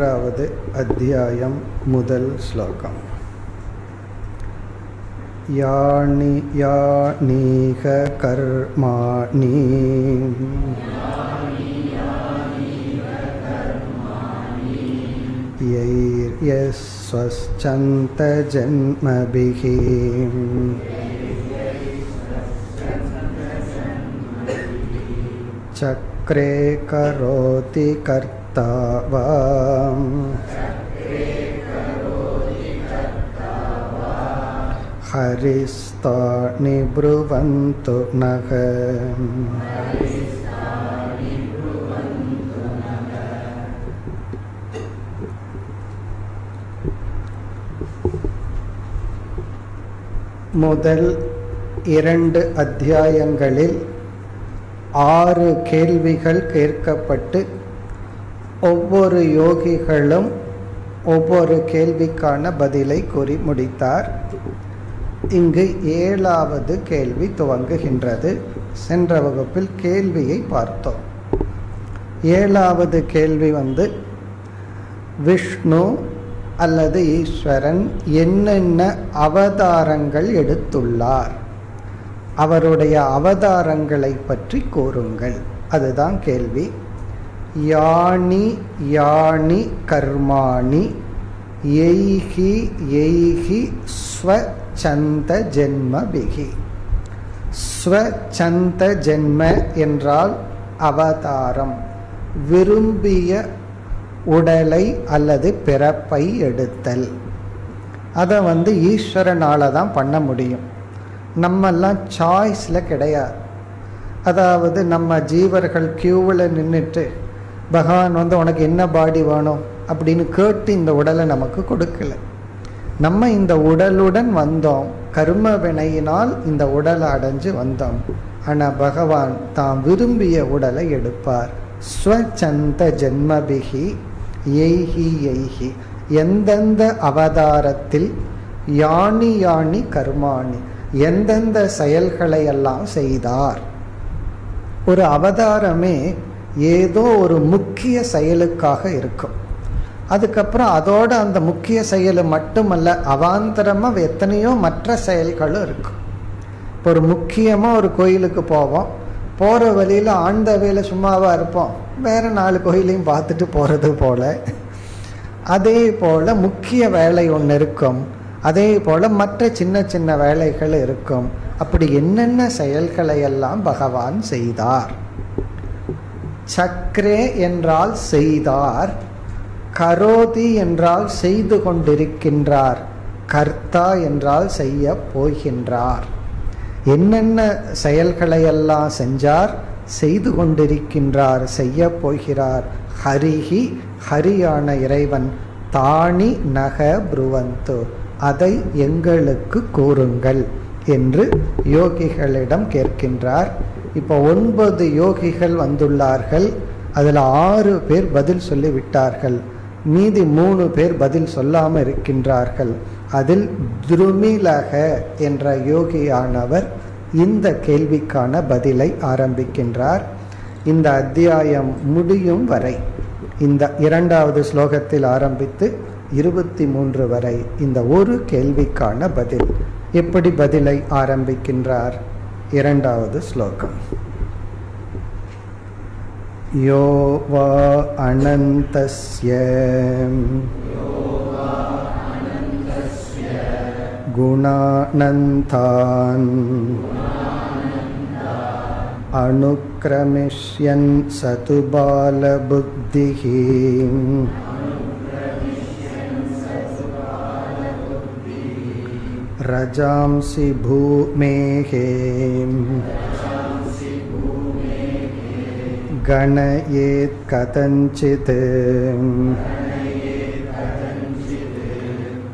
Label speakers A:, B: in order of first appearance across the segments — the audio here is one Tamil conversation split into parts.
A: மூன்றாவது அத்தியாயம் முதல் ஸ்லோகம் யாணி யாணீக கர்மாணி यैर्यस्वश्चन्त जन्मभिः சக்ரே கரோதி कर् कर्ता वा हरिस्तानि முதல் இரண்டு அத்தியாயங்களில் ஆறு கேள்விகள் கேட்கப்பட்டு ஒவ்வொரு யோகிகளும் ஒவ்வொரு கேள்விக்கான பதிலை கூறி முடித்தார் இங்கு ஏழாவது கேள்வி துவங்குகின்றது சென்ற வகுப்பில் கேள்வியை பார்த்தோம் ஏழாவது கேள்வி வந்து விஷ்ணு அல்லது ஈஸ்வரன் என்னென்ன அவதாரங்கள் எடுத்துள்ளார் அவருடைய அவதாரங்களை பற்றி கூறுங்கள் அதுதான் கேள்வி யானி யானி கர்மாணி எய்கி எய்கி ஸ்வச்சந்த ஜென்ம பிகி ஸ்வச்சந்த ஜென்ம என்றால் அவதாரம் விரும்பிய உடலை அல்லது பிறப்பை எடுத்தல் அதை வந்து ஈஸ்வரனால் தான் பண்ண முடியும் நம்மெல்லாம் சாய்ஸில் கிடையாது அதாவது நம்ம ஜீவர்கள் கியூவில் நின்றுட்டு பகவான் வந்து உனக்கு என்ன பாடி வேணும் அப்படின்னு கேட்டு இந்த உடலை நமக்கு கொடுக்கல நம்ம இந்த உடலுடன் வந்தோம் கர்ம வினையினால் இந்த உடலை அடைஞ்சு வந்தோம் ஆனால் பகவான் தாம் விரும்பிய உடலை எடுப்பார் ஸ்வச்சந்த ஜென்மபிகி எய்கி எய்கி எந்தெந்த அவதாரத்தில் யானி யானி கர்மாணி எந்தெந்த செயல்களை எல்லாம் செய்தார் ஒரு அவதாரமே ஏதோ ஒரு முக்கிய செயலுக்காக இருக்கும் அதுக்கப்புறம் அதோட அந்த முக்கிய செயல் மட்டுமல்ல அவாந்தரமாக எத்தனையோ மற்ற செயல்களும் இருக்கும் இப்போ ஒரு முக்கியமாக ஒரு கோயிலுக்கு போவோம் போகிற வழியில் ஆழ்ந்த வேலை சும்மாவாக இருப்போம் வேறு நாலு கோயிலையும் பார்த்துட்டு போகிறது போல் அதே போல் முக்கிய வேலை ஒன்று இருக்கும் அதே போல் மற்ற சின்ன சின்ன வேலைகள் இருக்கும் அப்படி என்னென்ன செயல்களை எல்லாம் பகவான் செய்தார் சக்ரே என்றால் செய்தார் கரோதி என்றால் செய்து கொண்டிருக்கின்றார் கர்த்தா என்றால் செய்ய போகின்றார் என்னென்ன செயல்களையெல்லாம் செஞ்சார் செய்து கொண்டிருக்கின்றார் செய்ய போகிறார் ஹரிஹி ஹரியான இறைவன் தாணி நக புருவந்து அதை எங்களுக்கு கூறுங்கள் என்று யோகிகளிடம் கேட்கின்றார் இப்போ ஒன்பது யோகிகள் வந்துள்ளார்கள் அதில் ஆறு பேர் பதில் சொல்லி விட்டார்கள் மீதி மூணு பேர் பதில் சொல்லாமல் இருக்கின்றார்கள் அதில் துருமிலக என்ற யோகியானவர் இந்த கேள்விக்கான பதிலை ஆரம்பிக்கின்றார் இந்த அத்தியாயம் முடியும் வரை இந்த இரண்டாவது ஸ்லோகத்தில் ஆரம்பித்து இருபத்தி மூன்று வரை இந்த ஒரு கேள்விக்கான பதில் எப்படி பதிலை ஆரம்பிக்கின்றார் இரண்டாவது ஸ்லோகம் यो वा अनन्तस्य गुणानन्तान् अनुक्रमिष्यन् स तु बालबुद्धिः रजांसि भूमेः गणयेत् कथञ्चित्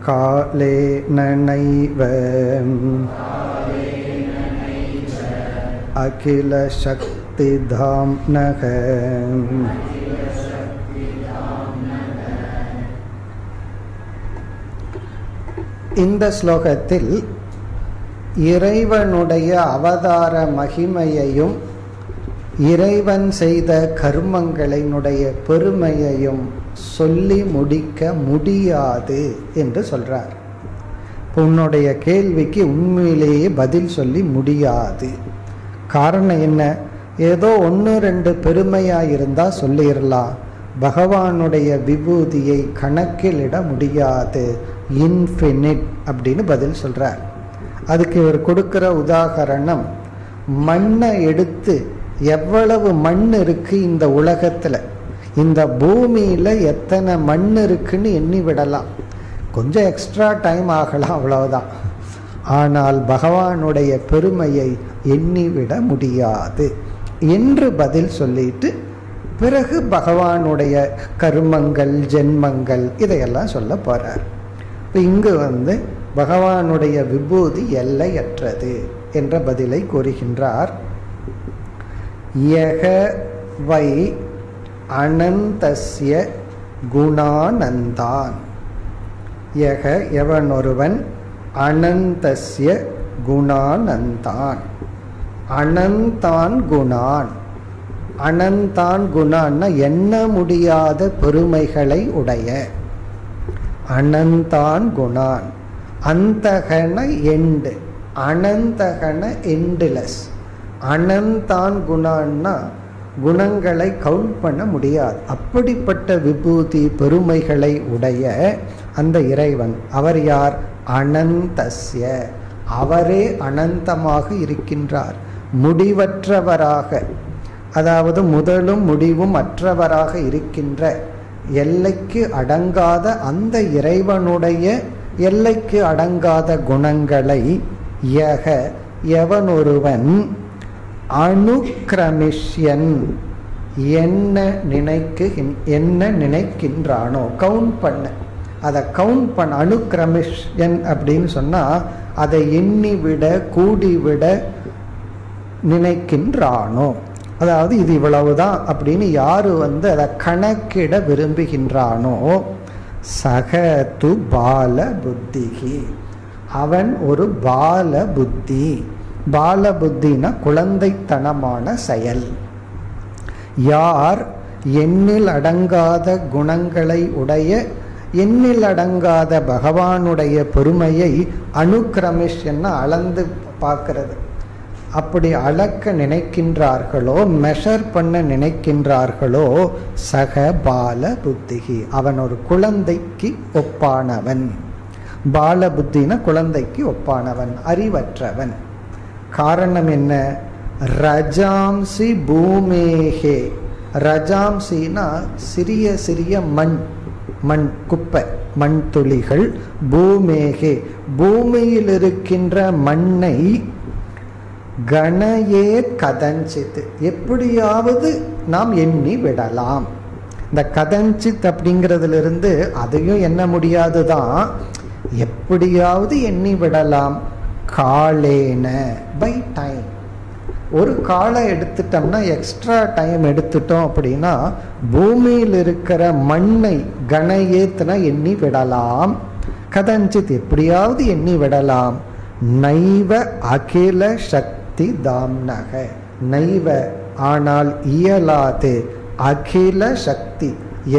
A: काले नैव अखिलशक्तिधाम्नः இந்த ஸ்லோகத்தில் இறைவனுடைய அவதார மகிமையையும் இறைவன் செய்த கர்மங்களினுடைய பெருமையையும் சொல்லி முடிக்க முடியாது என்று சொல்றார் உன்னுடைய கேள்விக்கு உண்மையிலேயே பதில் சொல்லி முடியாது காரணம் என்ன ஏதோ ஒன்று ரெண்டு பெருமையாக இருந்தால் சொல்லிடலாம் பகவானுடைய விபூதியை கணக்கிலிட முடியாது இன்ஃபினிட் அப்படின்னு பதில் சொல்கிறார் அதுக்கு இவர் கொடுக்குற உதாகரணம் மண்ணை எடுத்து எவ்வளவு மண் இருக்குது இந்த உலகத்தில் இந்த பூமியில் எத்தனை மண் இருக்குன்னு எண்ணி விடலாம் கொஞ்சம் எக்ஸ்ட்ரா டைம் ஆகலாம் அவ்வளவுதான் ஆனால் பகவானுடைய பெருமையை எண்ணிவிட முடியாது என்று பதில் சொல்லிட்டு பிறகு பகவானுடைய கர்மங்கள் ஜென்மங்கள் இதையெல்லாம் சொல்ல போகிறார் இப்போ இங்கு வந்து பகவானுடைய விபூதி எல்லையற்றது என்ற பதிலை கூறுகின்றார் யக வை அனந்தஸ்ய குணானந்தான் யக எவனொருவன் அனந்தஸ்ய குணானந்தான் அனந்தான் குணான் அனந்தான் குணான்னா எண்ண முடியாத பெருமைகளை உடைய அனந்தான் குணான் அந்தகன எண்டு அனந்தகன எண்டுலஸ் அனந்தான் குணான்னா குணங்களை கவுண்ட் பண்ண முடியாது அப்படிப்பட்ட விபூதி பெருமைகளை உடைய அந்த இறைவன் அவர் யார் அனந்தஸ்ய அவரே அனந்தமாக இருக்கின்றார் முடிவற்றவராக அதாவது முதலும் முடிவும் அற்றவராக இருக்கின்ற எல்லைக்கு அடங்காத அந்த இறைவனுடைய எல்லைக்கு அடங்காத குணங்களை யக எவனொருவன் அணுக்கிரமிஷ்யன் என்ன நினைக்கு என்ன நினைக்கின்றானோ கவுண்ட் பண்ண அதை கவுண்ட் பண்ண அணுக்கிரமிஷன் அப்படின்னு சொன்னால் அதை எண்ணிவிட கூடிவிட நினைக்கின்றானோ அதாவது இது இவ்வளவுதான் அப்படின்னு யாரு வந்து அதை கணக்கிட விரும்புகின்றானோ சக து பால புத்திகி அவன் ஒரு பால புத்தி பால புத்தினா குழந்தைத்தனமான செயல் யார் எண்ணில் அடங்காத குணங்களை உடைய எண்ணில் அடங்காத பகவானுடைய பெருமையை அனுக்கிரமிஷன்னா அளந்து பார்க்கறது அப்படி அளக்க நினைக்கின்றார்களோ மெஷர் பண்ண நினைக்கின்றார்களோ சக பால புத்திகி அவன் ஒரு குழந்தைக்கு ஒப்பானவன் பால புத்தின குழந்தைக்கு ஒப்பானவன் அறிவற்றவன் காரணம் என்ன ரஜாம்சி பூமேகே ரஜாம்சினா சிறிய சிறிய மண் மண் குப்பை மண் துளிகள் பூமேகே பூமியில் இருக்கின்ற மண்ணை கணையே கதஞ்சித் எப்படியாவது நாம் எண்ணி விடலாம் இந்த கதஞ்சித் இருந்து அதையும் எண்ண முடியாது தான் எப்படியாவது எண்ணி விடலாம் காலேன பை டைம் ஒரு காலை எடுத்துட்டோம்னா எக்ஸ்ட்ரா டைம் எடுத்துட்டோம் அப்படின்னா பூமியில் இருக்கிற மண்ணை கணையேத்தனா எண்ணி விடலாம் கதஞ்சித் எப்படியாவது எண்ணி விடலாம் நைவ அகில சக்தி நாஸ்தி தாம்னக நைவ ஆனால் இயலாது அகில சக்தி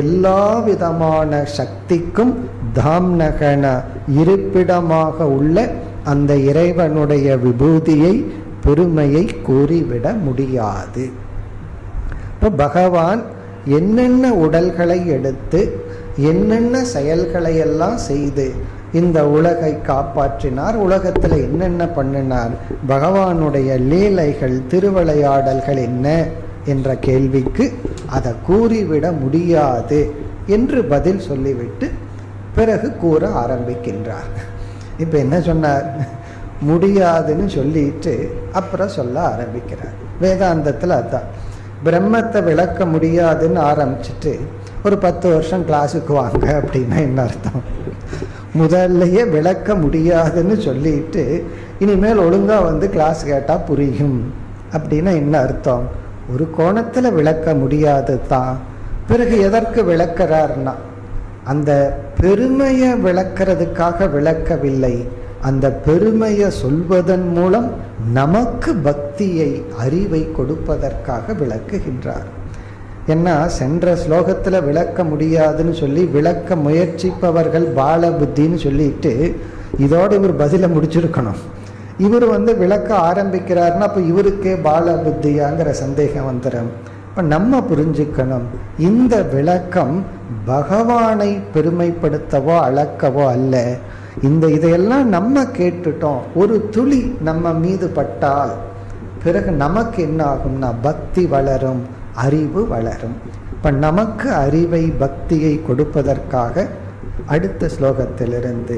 A: எல்லா விதமான சக்திக்கும் தாம்னகன இருப்பிடமாக உள்ள அந்த இறைவனுடைய விபூதியை பெருமையை கூறிவிட முடியாது இப்போ பகவான் என்னென்ன உடல்களை எடுத்து என்னென்ன செயல்களை எல்லாம் செய்து இந்த உலகை காப்பாற்றினார் உலகத்தில் என்னென்ன பண்ணினார் பகவானுடைய லீலைகள் திருவிளையாடல்கள் என்ன என்ற கேள்விக்கு அதை கூறிவிட முடியாது என்று பதில் சொல்லிவிட்டு பிறகு கூற ஆரம்பிக்கின்றார் இப்போ என்ன சொன்னார் முடியாதுன்னு சொல்லிட்டு அப்புறம் சொல்ல ஆரம்பிக்கிறார் வேதாந்தத்தில் அதான் பிரம்மத்தை விளக்க முடியாதுன்னு ஆரம்பிச்சுட்டு ஒரு பத்து வருஷம் கிளாஸுக்கு வாங்க அப்படின்னா என்ன அர்த்தம் முதல்லையே விளக்க முடியாதுன்னு சொல்லிட்டு இனிமேல் ஒழுங்காக வந்து கிளாஸ் கேட்டால் புரியும் அப்படின்னா என்ன அர்த்தம் ஒரு கோணத்தில் விளக்க முடியாது தான் பிறகு எதற்கு விளக்கிறார்னா அந்த பெருமையை விளக்கிறதுக்காக விளக்கவில்லை அந்த பெருமையை சொல்வதன் மூலம் நமக்கு பக்தியை அறிவை கொடுப்பதற்காக விளக்குகின்றார் ஏன்னா சென்ற ஸ்லோகத்தில் விளக்க முடியாதுன்னு சொல்லி விளக்க முயற்சிப்பவர்கள் பால புத்தின்னு சொல்லிட்டு இதோடு இவர் பதிலை முடிச்சிருக்கணும் இவர் வந்து விளக்க ஆரம்பிக்கிறாருன்னா அப்போ இவருக்கே பால புத்தியாங்கிற சந்தேகம் வந்துடும் இப்போ நம்ம புரிஞ்சுக்கணும் இந்த விளக்கம் பகவானை பெருமைப்படுத்தவோ அளக்கவோ அல்ல இந்த இதையெல்லாம் நம்ம கேட்டுட்டோம் ஒரு துளி நம்ம மீது பட்டால் பிறகு நமக்கு என்ன ஆகும்னா பக்தி வளரும் அறிவு வளரும் இப்போ நமக்கு அறிவை பக்தியை கொடுப்பதற்காக அடுத்த ஸ்லோகத்திலிருந்து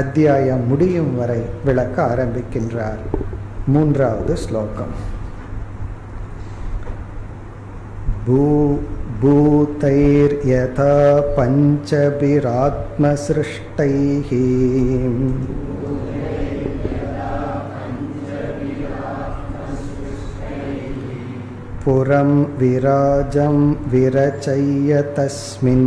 A: அத்தியாயம் முடியும் வரை விளக்க ஆரம்பிக்கின்றார் மூன்றாவது ஸ்லோகம் பஞ்சபிராத்ம पञ्चभिरात्मसृष्टैः पुरं विराजं विरचय्य तस्मिन्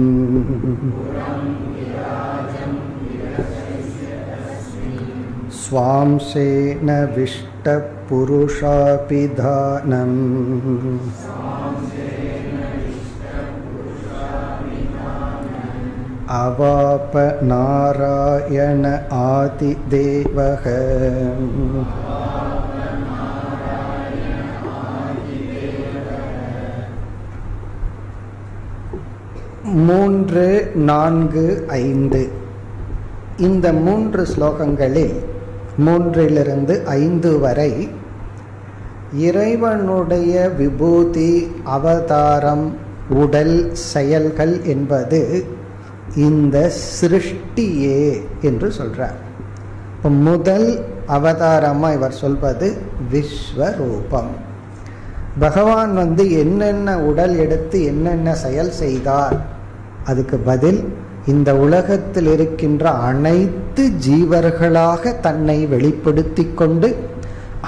A: स्वांशेन विष्टपुरुषापिधानम् अवाप नारायण आदिदेवः மூன்று நான்கு ஐந்து இந்த மூன்று ஸ்லோகங்களில் மூன்றிலிருந்து ஐந்து வரை இறைவனுடைய விபூதி அவதாரம் உடல் செயல்கள் என்பது இந்த சிருஷ்டியே என்று சொல்கிறார் முதல் அவதாரமாக இவர் சொல்வது விஸ்வரூபம் பகவான் வந்து என்னென்ன உடல் எடுத்து என்னென்ன செயல் செய்தார் அதுக்கு பதில் இந்த உலகத்தில் இருக்கின்ற அனைத்து ஜீவர்களாக தன்னை வெளிப்படுத்தி கொண்டு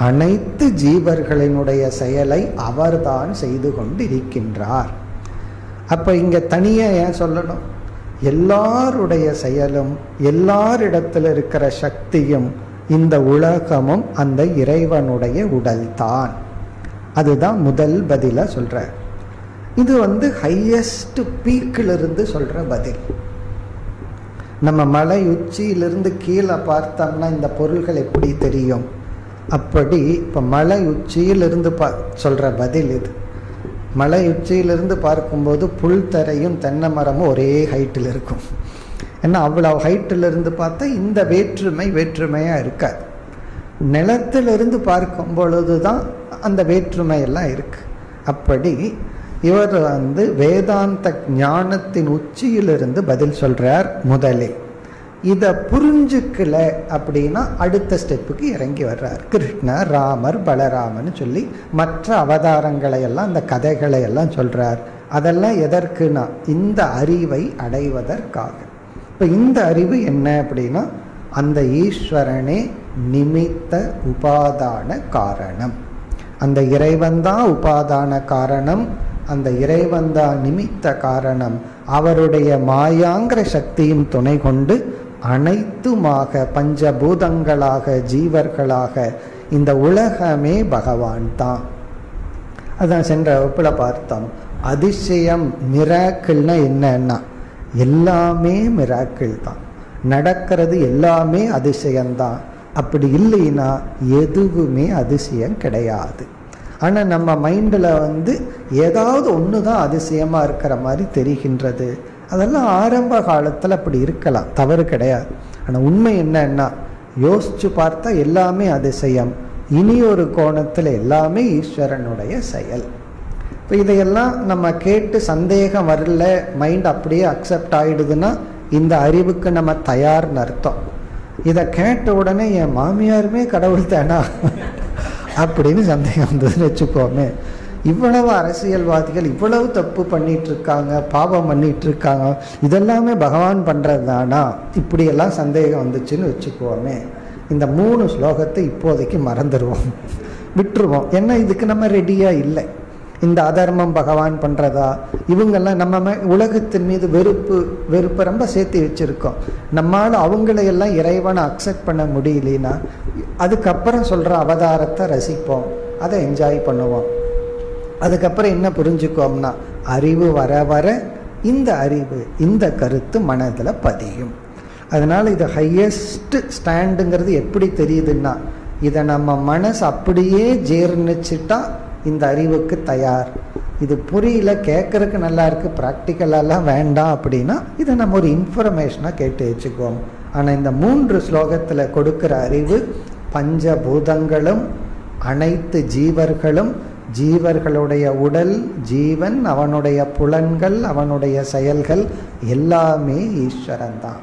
A: அனைத்து ஜீவர்களினுடைய செயலை அவர்தான் செய்து கொண்டு இருக்கின்றார் அப்போ இங்கே தனியாக ஏன் சொல்லணும் எல்லாருடைய செயலும் எல்லாரிடத்தில் இருக்கிற சக்தியும் இந்த உலகமும் அந்த இறைவனுடைய உடல்தான் அதுதான் முதல் பதில சொல்கிறார் இது வந்து ஹையஸ்ட் பீக்கிலிருந்து சொல்கிற பதில் நம்ம மலை உச்சியிலிருந்து கீழே பார்த்தோம்னா இந்த பொருள்கள் எப்படி தெரியும் அப்படி இப்போ மலை உச்சியிலிருந்து பா சொல்கிற பதில் இது மலை உச்சியிலிருந்து பார்க்கும்போது புல் தரையும் தென்னை மரமும் ஒரே ஹைட்டில் இருக்கும் ஏன்னா அவ்வளோ ஹைட்டிலிருந்து பார்த்தா இந்த வேற்றுமை வேற்றுமையாக இருக்காது நிலத்திலிருந்து பார்க்கும் பொழுது தான் அந்த வேற்றுமையெல்லாம் இருக்குது அப்படி இவர் வந்து வேதாந்த ஞானத்தின் உச்சியிலிருந்து பதில் சொல்றார் முதலில் இதை புரிஞ்சுக்கல அப்படின்னா அடுத்த ஸ்டெப்புக்கு இறங்கி வர்றார் கிருஷ்ணர் ராமர் பலராமன் சொல்லி மற்ற அவதாரங்களை எல்லாம் அந்த கதைகளை எல்லாம் சொல்றார் அதெல்லாம் எதற்குனா இந்த அறிவை அடைவதற்காக இப்போ இந்த அறிவு என்ன அப்படின்னா அந்த ஈஸ்வரனே நிமித்த உபாதான காரணம் அந்த இறைவன் தான் உபாதான காரணம் அந்த இறைவந்தா நிமித்த காரணம் அவருடைய மாயாங்கிற சக்தியும் துணை கொண்டு அனைத்துமாக பஞ்சபூதங்களாக ஜீவர்களாக இந்த உலகமே பகவான் தான் அதான் சென்ற வகுப்பில் பார்த்தோம் அதிசயம் மிராக்கிள்னா என்னன்னா எல்லாமே மிராக்கிள் தான் நடக்கிறது எல்லாமே அதிசயம்தான் அப்படி இல்லைன்னா எதுவுமே அதிசயம் கிடையாது ஆனால் நம்ம மைண்டில் வந்து ஏதாவது ஒன்று தான் அதிசயமாக இருக்கிற மாதிரி தெரிகின்றது அதெல்லாம் ஆரம்ப காலத்தில் அப்படி இருக்கலாம் தவறு கிடையாது ஆனால் உண்மை என்னன்னா யோசித்து பார்த்தா எல்லாமே அதிசயம் இனி ஒரு கோணத்தில் எல்லாமே ஈஸ்வரனுடைய செயல் இப்போ இதையெல்லாம் நம்ம கேட்டு சந்தேகம் வரல மைண்ட் அப்படியே அக்செப்ட் ஆகிடுதுன்னா இந்த அறிவுக்கு நம்ம தயார்னு அர்த்தம் இதை கேட்ட உடனே என் மாமியாருமே கடவுள் தானா அப்படின்னு சந்தேகம் வந்ததுன்னு வச்சுக்கோமே இவ்வளவு அரசியல்வாதிகள் இவ்வளவு தப்பு பண்ணிட்டு இருக்காங்க பாவம் பண்ணிட்டு இருக்காங்க இதெல்லாமே பகவான் பண்றது தானா இப்படியெல்லாம் சந்தேகம் வந்துச்சுன்னு வச்சுக்குவோமே இந்த மூணு ஸ்லோகத்தை இப்போதைக்கு மறந்துடுவோம் விட்டுருவோம் ஏன்னா இதுக்கு நம்ம ரெடியாக இல்லை இந்த அதர்மம் பகவான் பண்ணுறதா இவங்கெல்லாம் நம்ம உலகத்தின் மீது வெறுப்பு வெறுப்பை ரொம்ப சேர்த்து வச்சுருக்கோம் நம்மால் அவங்களையெல்லாம் இறைவனை அக்செப்ட் பண்ண முடியலனா அதுக்கப்புறம் சொல்கிற அவதாரத்தை ரசிப்போம் அதை என்ஜாய் பண்ணுவோம் அதுக்கப்புறம் என்ன புரிஞ்சுக்கோம்னா அறிவு வர வர இந்த அறிவு இந்த கருத்து மனதில் பதியும் அதனால் இது ஹையஸ்ட் ஸ்டாண்டுங்கிறது எப்படி தெரியுதுன்னா இதை நம்ம மனசு அப்படியே ஜீர்ணிச்சுட்டா இந்த அறிவுக்கு தயார் இது புரியல கேட்குறக்கு நல்லா இருக்கு ப்ராக்டிக்கலெல்லாம் வேண்டாம் அப்படின்னா இதை நம்ம ஒரு இன்ஃபர்மேஷனாக கேட்டு வச்சுக்குவோம் ஆனால் இந்த மூன்று ஸ்லோகத்தில் கொடுக்குற அறிவு பஞ்சபூதங்களும் அனைத்து ஜீவர்களும் ஜீவர்களுடைய உடல் ஜீவன் அவனுடைய புலன்கள் அவனுடைய செயல்கள் எல்லாமே ஈஸ்வரன் தான்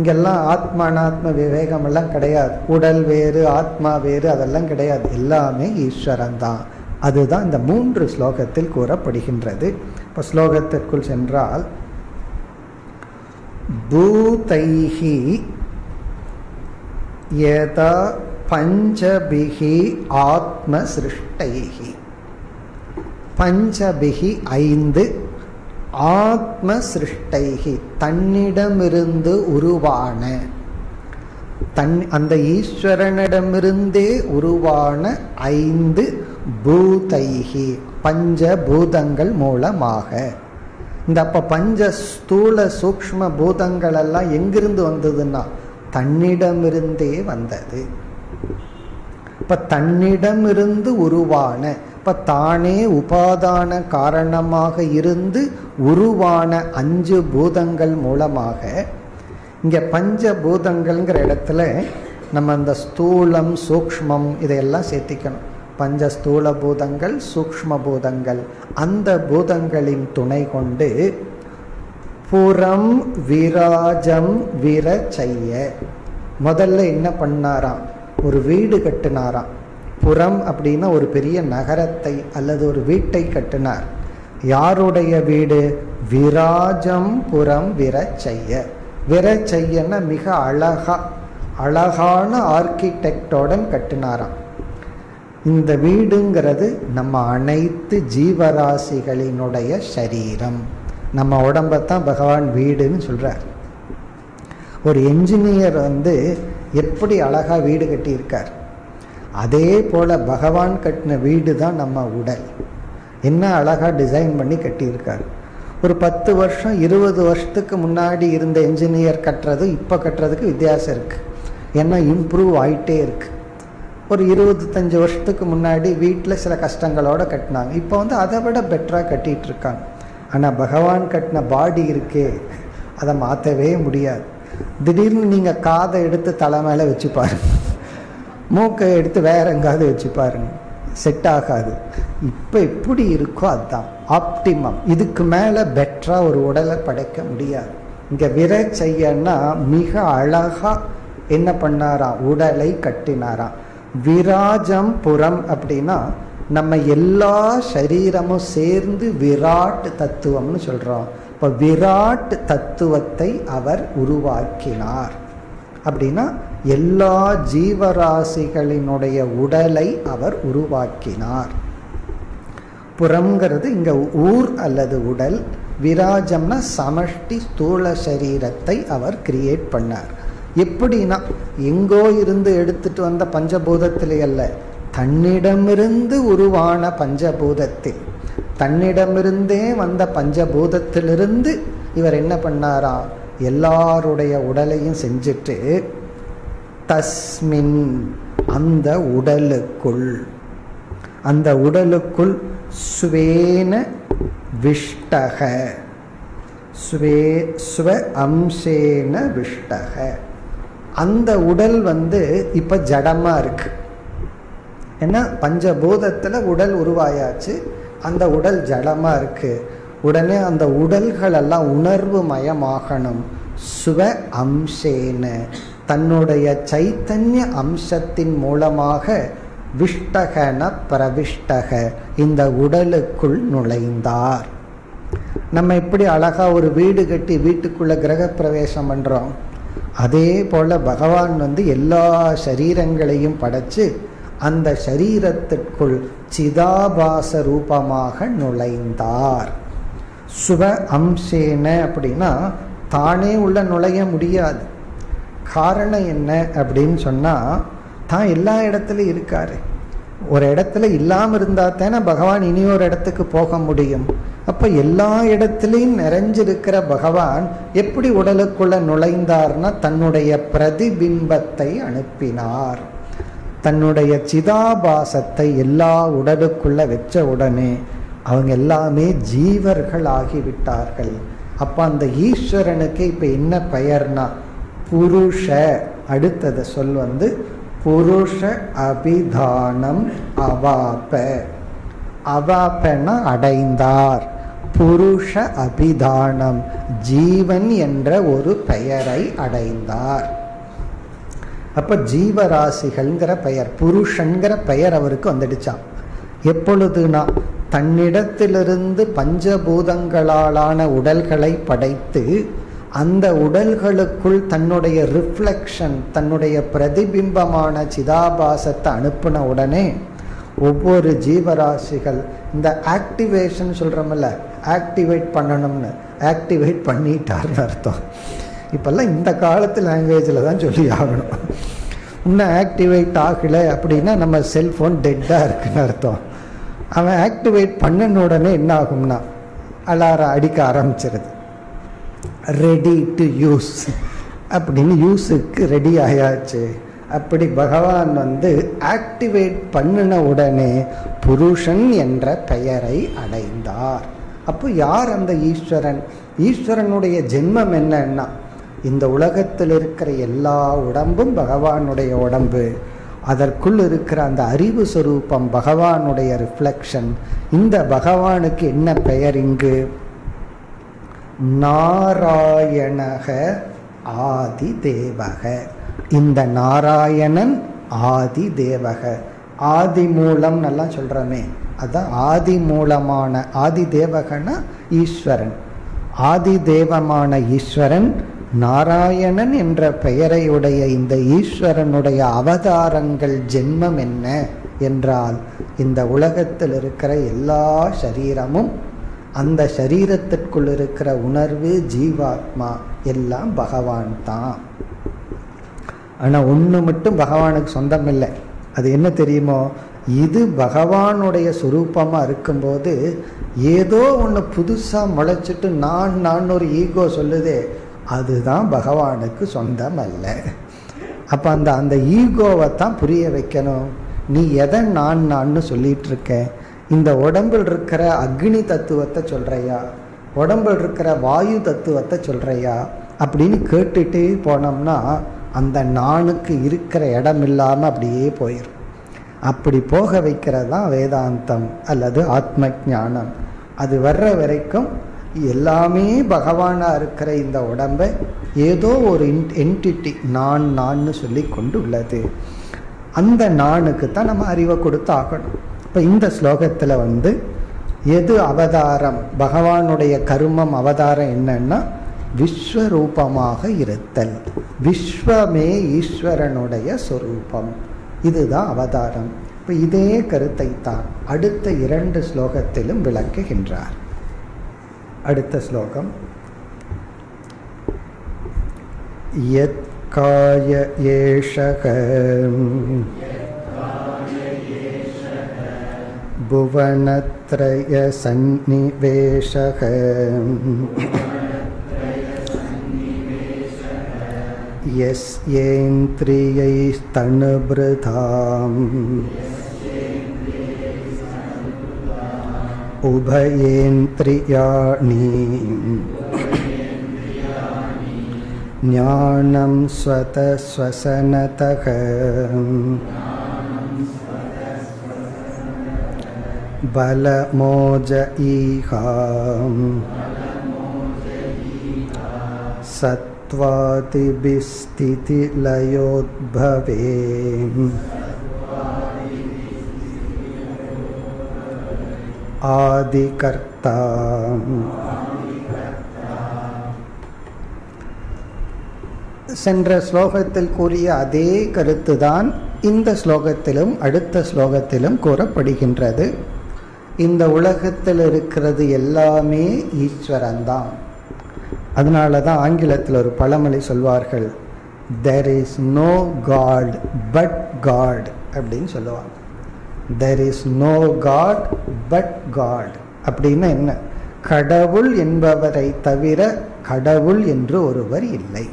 A: இங்கெல்லாம் ஆத்மா அனாத்ம விவேகம் எல்லாம் கிடையாது உடல் வேறு ஆத்மா வேறு அதெல்லாம் கிடையாது எல்லாமே ஈஸ்வரன் தான் அதுதான் இந்த மூன்று ஸ்லோகத்தில் கூறப்படுகின்றது இப்போ ஸ்லோகத்திற்குள் சென்றால் பூதைஹி யதா பஞ்சபிகி ஆத்ம சிருஷ்டைஹி பஞ்சபிகி ஐந்து ஆத்ம சிருஷ்டைகி தன்னிடமிருந்து உருவான தன் அந்த ஈஸ்வரனிடமிருந்தே உருவான ஐந்து பூதைகி பஞ்ச பூதங்கள் மூலமாக இந்த அப்போ பஞ்ச ஸ்தூல சூக்ம பூதங்கள் எல்லாம் எங்கிருந்து வந்ததுன்னா தன்னிடமிருந்தே வந்தது இப்போ தன்னிடமிருந்து உருவான இப்போ தானே உபாதான காரணமாக இருந்து உருவான அஞ்சு பூதங்கள் மூலமாக இங்கே பஞ்ச பூதங்கள்ங்கிற இடத்துல நம்ம அந்த ஸ்தூலம் சூக்மம் இதையெல்லாம் சேர்த்திக்கணும் பஞ்சஸ்தூல பூதங்கள் சூக்ம பூதங்கள் அந்த பூதங்களின் துணை கொண்டு புறம் விராஜம் விர செய்ய முதல்ல என்ன பண்ணாராம் ஒரு வீடு கட்டினாராம் புறம் அப்படின்னா ஒரு பெரிய நகரத்தை அல்லது ஒரு வீட்டை கட்டினார் யாருடைய வீடு விராஜம் புறம் விர செய்ய விர செய்யன்னா மிக அழகா அழகான ஆர்கிடெக்டோட கட்டினாராம் இந்த வீடுங்கிறது நம்ம அனைத்து ஜீவராசிகளினுடைய சரீரம் நம்ம உடம்பை தான் பகவான் வீடுன்னு சொல்கிறார் ஒரு என்ஜினியர் வந்து எப்படி அழகாக வீடு கட்டியிருக்கார் அதே போல் பகவான் கட்டின வீடு தான் நம்ம உடல் என்ன அழகாக டிசைன் பண்ணி கட்டியிருக்கார் ஒரு பத்து வருஷம் இருபது வருஷத்துக்கு முன்னாடி இருந்த என்ஜினியர் கட்டுறது இப்போ கட்டுறதுக்கு வித்தியாசம் இருக்குது ஏன்னா இம்ப்ரூவ் ஆகிட்டே இருக்குது ஒரு இருபத்தஞ்சி வருஷத்துக்கு முன்னாடி வீட்டில் சில கஷ்டங்களோடு கட்டினாங்க இப்போ வந்து அதை விட பெட்டராக கட்டிகிட்டு இருக்காங்க ஆனால் பகவான் கட்டின பாடி இருக்கே அதை மாற்றவே முடியாது திடீர்னு நீங்கள் காதை எடுத்து தலை மேலே வச்சு பாருங்க மூக்கை எடுத்து வேற எங்காவது வச்சு பாருங்க செட் ஆகாது இப்போ எப்படி இருக்கோ அதுதான் ஆப்டிமம் இதுக்கு மேலே பெட்டராக ஒரு உடலை படைக்க முடியாது இங்கே விரை செய்யன்னா மிக அழகாக என்ன பண்ணாராம் உடலை கட்டினாராம் விராஜம் புறம் அப்படின்னா நம்ம எல்லா சரீரமும் சேர்ந்து விராட் தத்துவம்னு சொல்கிறோம் இப்போ விராட் தத்துவத்தை அவர் உருவாக்கினார் அப்படின்னா எல்லா ஜீவராசிகளினுடைய உடலை அவர் உருவாக்கினார் புறம்ங்கிறது இங்கே ஊர் அல்லது உடல் விராஜம்னா சமஷ்டி ஸ்தூல சரீரத்தை அவர் கிரியேட் பண்ணார் எப்படின்னா எங்கோ இருந்து எடுத்துட்டு வந்த பஞ்சபூதத்திலே அல்ல தன்னிடமிருந்து உருவான பஞ்சபூதத்தில் தன்னிடமிருந்தே வந்த பஞ்சபூதத்திலிருந்து இவர் என்ன பண்ணாரா எல்லாருடைய உடலையும் செஞ்சுட்டு தஸ்மின் அந்த உடலுக்குள் அந்த உடலுக்குள் சுவேன விஷ்டக ஸ்வே ஸ்வ அம்சேன விஷ்டக அந்த உடல் வந்து இப்போ ஜடமாக இருக்குது ஏன்னா பஞ்சபூதத்துல உடல் உருவாயாச்சு அந்த உடல் ஜடமாக இருக்குது உடனே அந்த உடல்களெல்லாம் உணர்வு மயமாகணும் சுவ அம்சேன்னு தன்னுடைய சைத்தன்ய அம்சத்தின் மூலமாக விஷ்டகன பிரவிஷ்டக இந்த உடலுக்குள் நுழைந்தார் நம்ம எப்படி அழகா ஒரு வீடு கட்டி வீட்டுக்குள்ள கிரக பிரவேசம் பண்றோம் அதே போல் பகவான் வந்து எல்லா சரீரங்களையும் படைச்சு அந்த சரீரத்திற்குள் சிதாபாச ரூபமாக நுழைந்தார் சுப அம்சேன அப்படின்னா தானே உள்ள நுழைய முடியாது காரணம் என்ன அப்படின்னு சொன்னால் தான் எல்லா இடத்துலையும் இருக்காரு ஒரு இடத்துல இல்லாமல் இருந்தால் தானே பகவான் இனி ஒரு இடத்துக்கு போக முடியும் அப்போ எல்லா இடத்துலையும் நிறைஞ்சிருக்கிற பகவான் எப்படி உடலுக்குள்ள நுழைந்தார்னா தன்னுடைய பிரதிபிம்பத்தை அனுப்பினார் தன்னுடைய சிதாபாசத்தை எல்லா உடலுக்குள்ள வச்ச உடனே அவங்க எல்லாமே ஜீவர்கள் ஆகிவிட்டார்கள் அப்போ அந்த ஈஸ்வரனுக்கு இப்போ என்ன பெயர்னா புருஷ அடுத்தது சொல் வந்து புருஷ அபிதானம் அவாப்ப அவாப்பன அடைந்தார் புருஷ அபிதானம் ஜீவன் என்ற ஒரு பெயரை அடைந்தார் அப்ப ஜீவராசிகள்ங்கிற பெயர் புருஷன்கிற பெயர் அவருக்கு வந்துடுச்சான் எப்பொழுதுனா தன்னிடத்திலிருந்து பஞ்சபூதங்களாலான உடல்களை படைத்து அந்த உடல்களுக்குள் தன்னுடைய ரிஃப்ளெக்ஷன் தன்னுடைய பிரதிபிம்பமான சிதாபாசத்தை அனுப்பின உடனே ஒவ்வொரு ஜீவராசிகள் இந்த ஆக்டிவேஷன் சொல்கிறோமில்ல ஆக்டிவேட் பண்ணணும்னு ஆக்டிவேட் பண்ணிட்டார்னு அர்த்தம் இப்போல்லாம் இந்த காலத்து லாங்குவேஜில் தான் சொல்லி ஆகணும் இன்னும் ஆக்டிவேட் ஆகலை அப்படின்னா நம்ம செல்ஃபோன் டெட்டாக இருக்குன்னு அர்த்தம் அவன் ஆக்டிவேட் பண்ணின உடனே என்ன ஆகும்னா அலாரம் அடிக்க ஆரம்பிச்சிருது ரெடி டு யூஸ் அப்படின்னு யூஸுக்கு ரெடி ஆயாச்சு அப்படி பகவான் வந்து ஆக்டிவேட் பண்ணின உடனே புருஷன் என்ற பெயரை அடைந்தார் அப்போ யார் அந்த ஈஸ்வரன் ஈஸ்வரனுடைய ஜென்மம் என்னன்னா இந்த உலகத்தில் இருக்கிற எல்லா உடம்பும் பகவானுடைய உடம்பு அதற்குள் இருக்கிற அந்த அறிவு சுரூபம் பகவானுடைய ரிஃப்ளெக்ஷன் இந்த பகவானுக்கு என்ன பெயர் இங்கு நாராயணக ஆதி தேவக இந்த நாராயணன் ஆதி தேவக ஆதி மூலம் நல்லா சொல்கிறோமே அதுதான் ஆதி மூலமான ஆதி தேவகனா ஈஸ்வரன் ஆதி தேவமான ஈஸ்வரன் நாராயணன் என்ற பெயரையுடைய இந்த ஈஸ்வரனுடைய அவதாரங்கள் ஜென்மம் என்ன என்றால் இந்த உலகத்தில் இருக்கிற எல்லா சரீரமும் அந்த சரீரத்திற்குள் இருக்கிற உணர்வு ஜீவாத்மா எல்லாம் பகவான் தான் ஆனால் ஒன்று மட்டும் பகவானுக்கு சொந்தம் இல்லை அது என்ன தெரியுமோ இது பகவானுடைய சுரூபமாக இருக்கும்போது ஏதோ ஒன்று புதுசாக முளைச்சிட்டு நான் நான் ஒரு ஈகோ சொல்லுதே அதுதான் பகவானுக்கு சொந்தம் அல்ல அப்போ அந்த அந்த ஈகோவை தான் புரிய வைக்கணும் நீ எதை நான் நான்னு சொல்லிட்டு இருக்க இந்த உடம்பில் இருக்கிற அக்னி தத்துவத்தை சொல்கிறையா உடம்பில் இருக்கிற வாயு தத்துவத்தை சொல்கிறையா அப்படின்னு கேட்டுட்டு போனோம்னா அந்த நானுக்கு இருக்கிற இடம் இல்லாமல் அப்படியே போயிடும் அப்படி போக வைக்கிறது தான் வேதாந்தம் அல்லது ஆத்ம ஞானம் அது வர்ற வரைக்கும் எல்லாமே பகவானாக இருக்கிற இந்த உடம்பை ஏதோ ஒரு என்டிட்டி நான் நான்னு சொல்லி கொண்டு உள்ளது அந்த நானுக்கு தான் நம்ம அறிவை கொடுத்து ஆகணும் இப்போ இந்த ஸ்லோகத்தில் வந்து எது அவதாரம் பகவானுடைய கருமம் அவதாரம் என்னன்னா விஸ்வரூபமாக இருத்தல் விஸ்வமே ஈஸ்வரனுடைய சொரூபம் இதுதான் அவதாரம் இப்போ இதே கருத்தை தான் அடுத்த இரண்டு ஸ்லோகத்திலும் விளக்குகின்றார் அடுத்த ஸ்லோகம் यत्काय एषः भुवनत्रयसन्निवेशः यस्येन्द्रियैस्तणवृधाम् उभयेन्द्रियाणि ज्ञानं स्वतस्वसनतः बलमोज इहा सत् सत्त्वादिभिस्थितिलयोद्भवे ஆதிகர்த்தா சென்ற ஸ்லோகத்தில் கூறிய அதே கருத்துதான் இந்த ஸ்லோகத்திலும் அடுத்த ஸ்லோகத்திலும் கூறப்படுகின்றது இந்த உலகத்தில் இருக்கிறது எல்லாமே ஈஸ்வரன்தான் அதனால தான் ஆங்கிலத்தில் ஒரு பழமொழி சொல்வார்கள் there is no god but god அப்படின்னு சொல்லுவாங்க there is no god but god அப்படின்னு என்ன கடவுள் என்பவரை தவிர கடவுள் என்று ஒருவர் இல்லை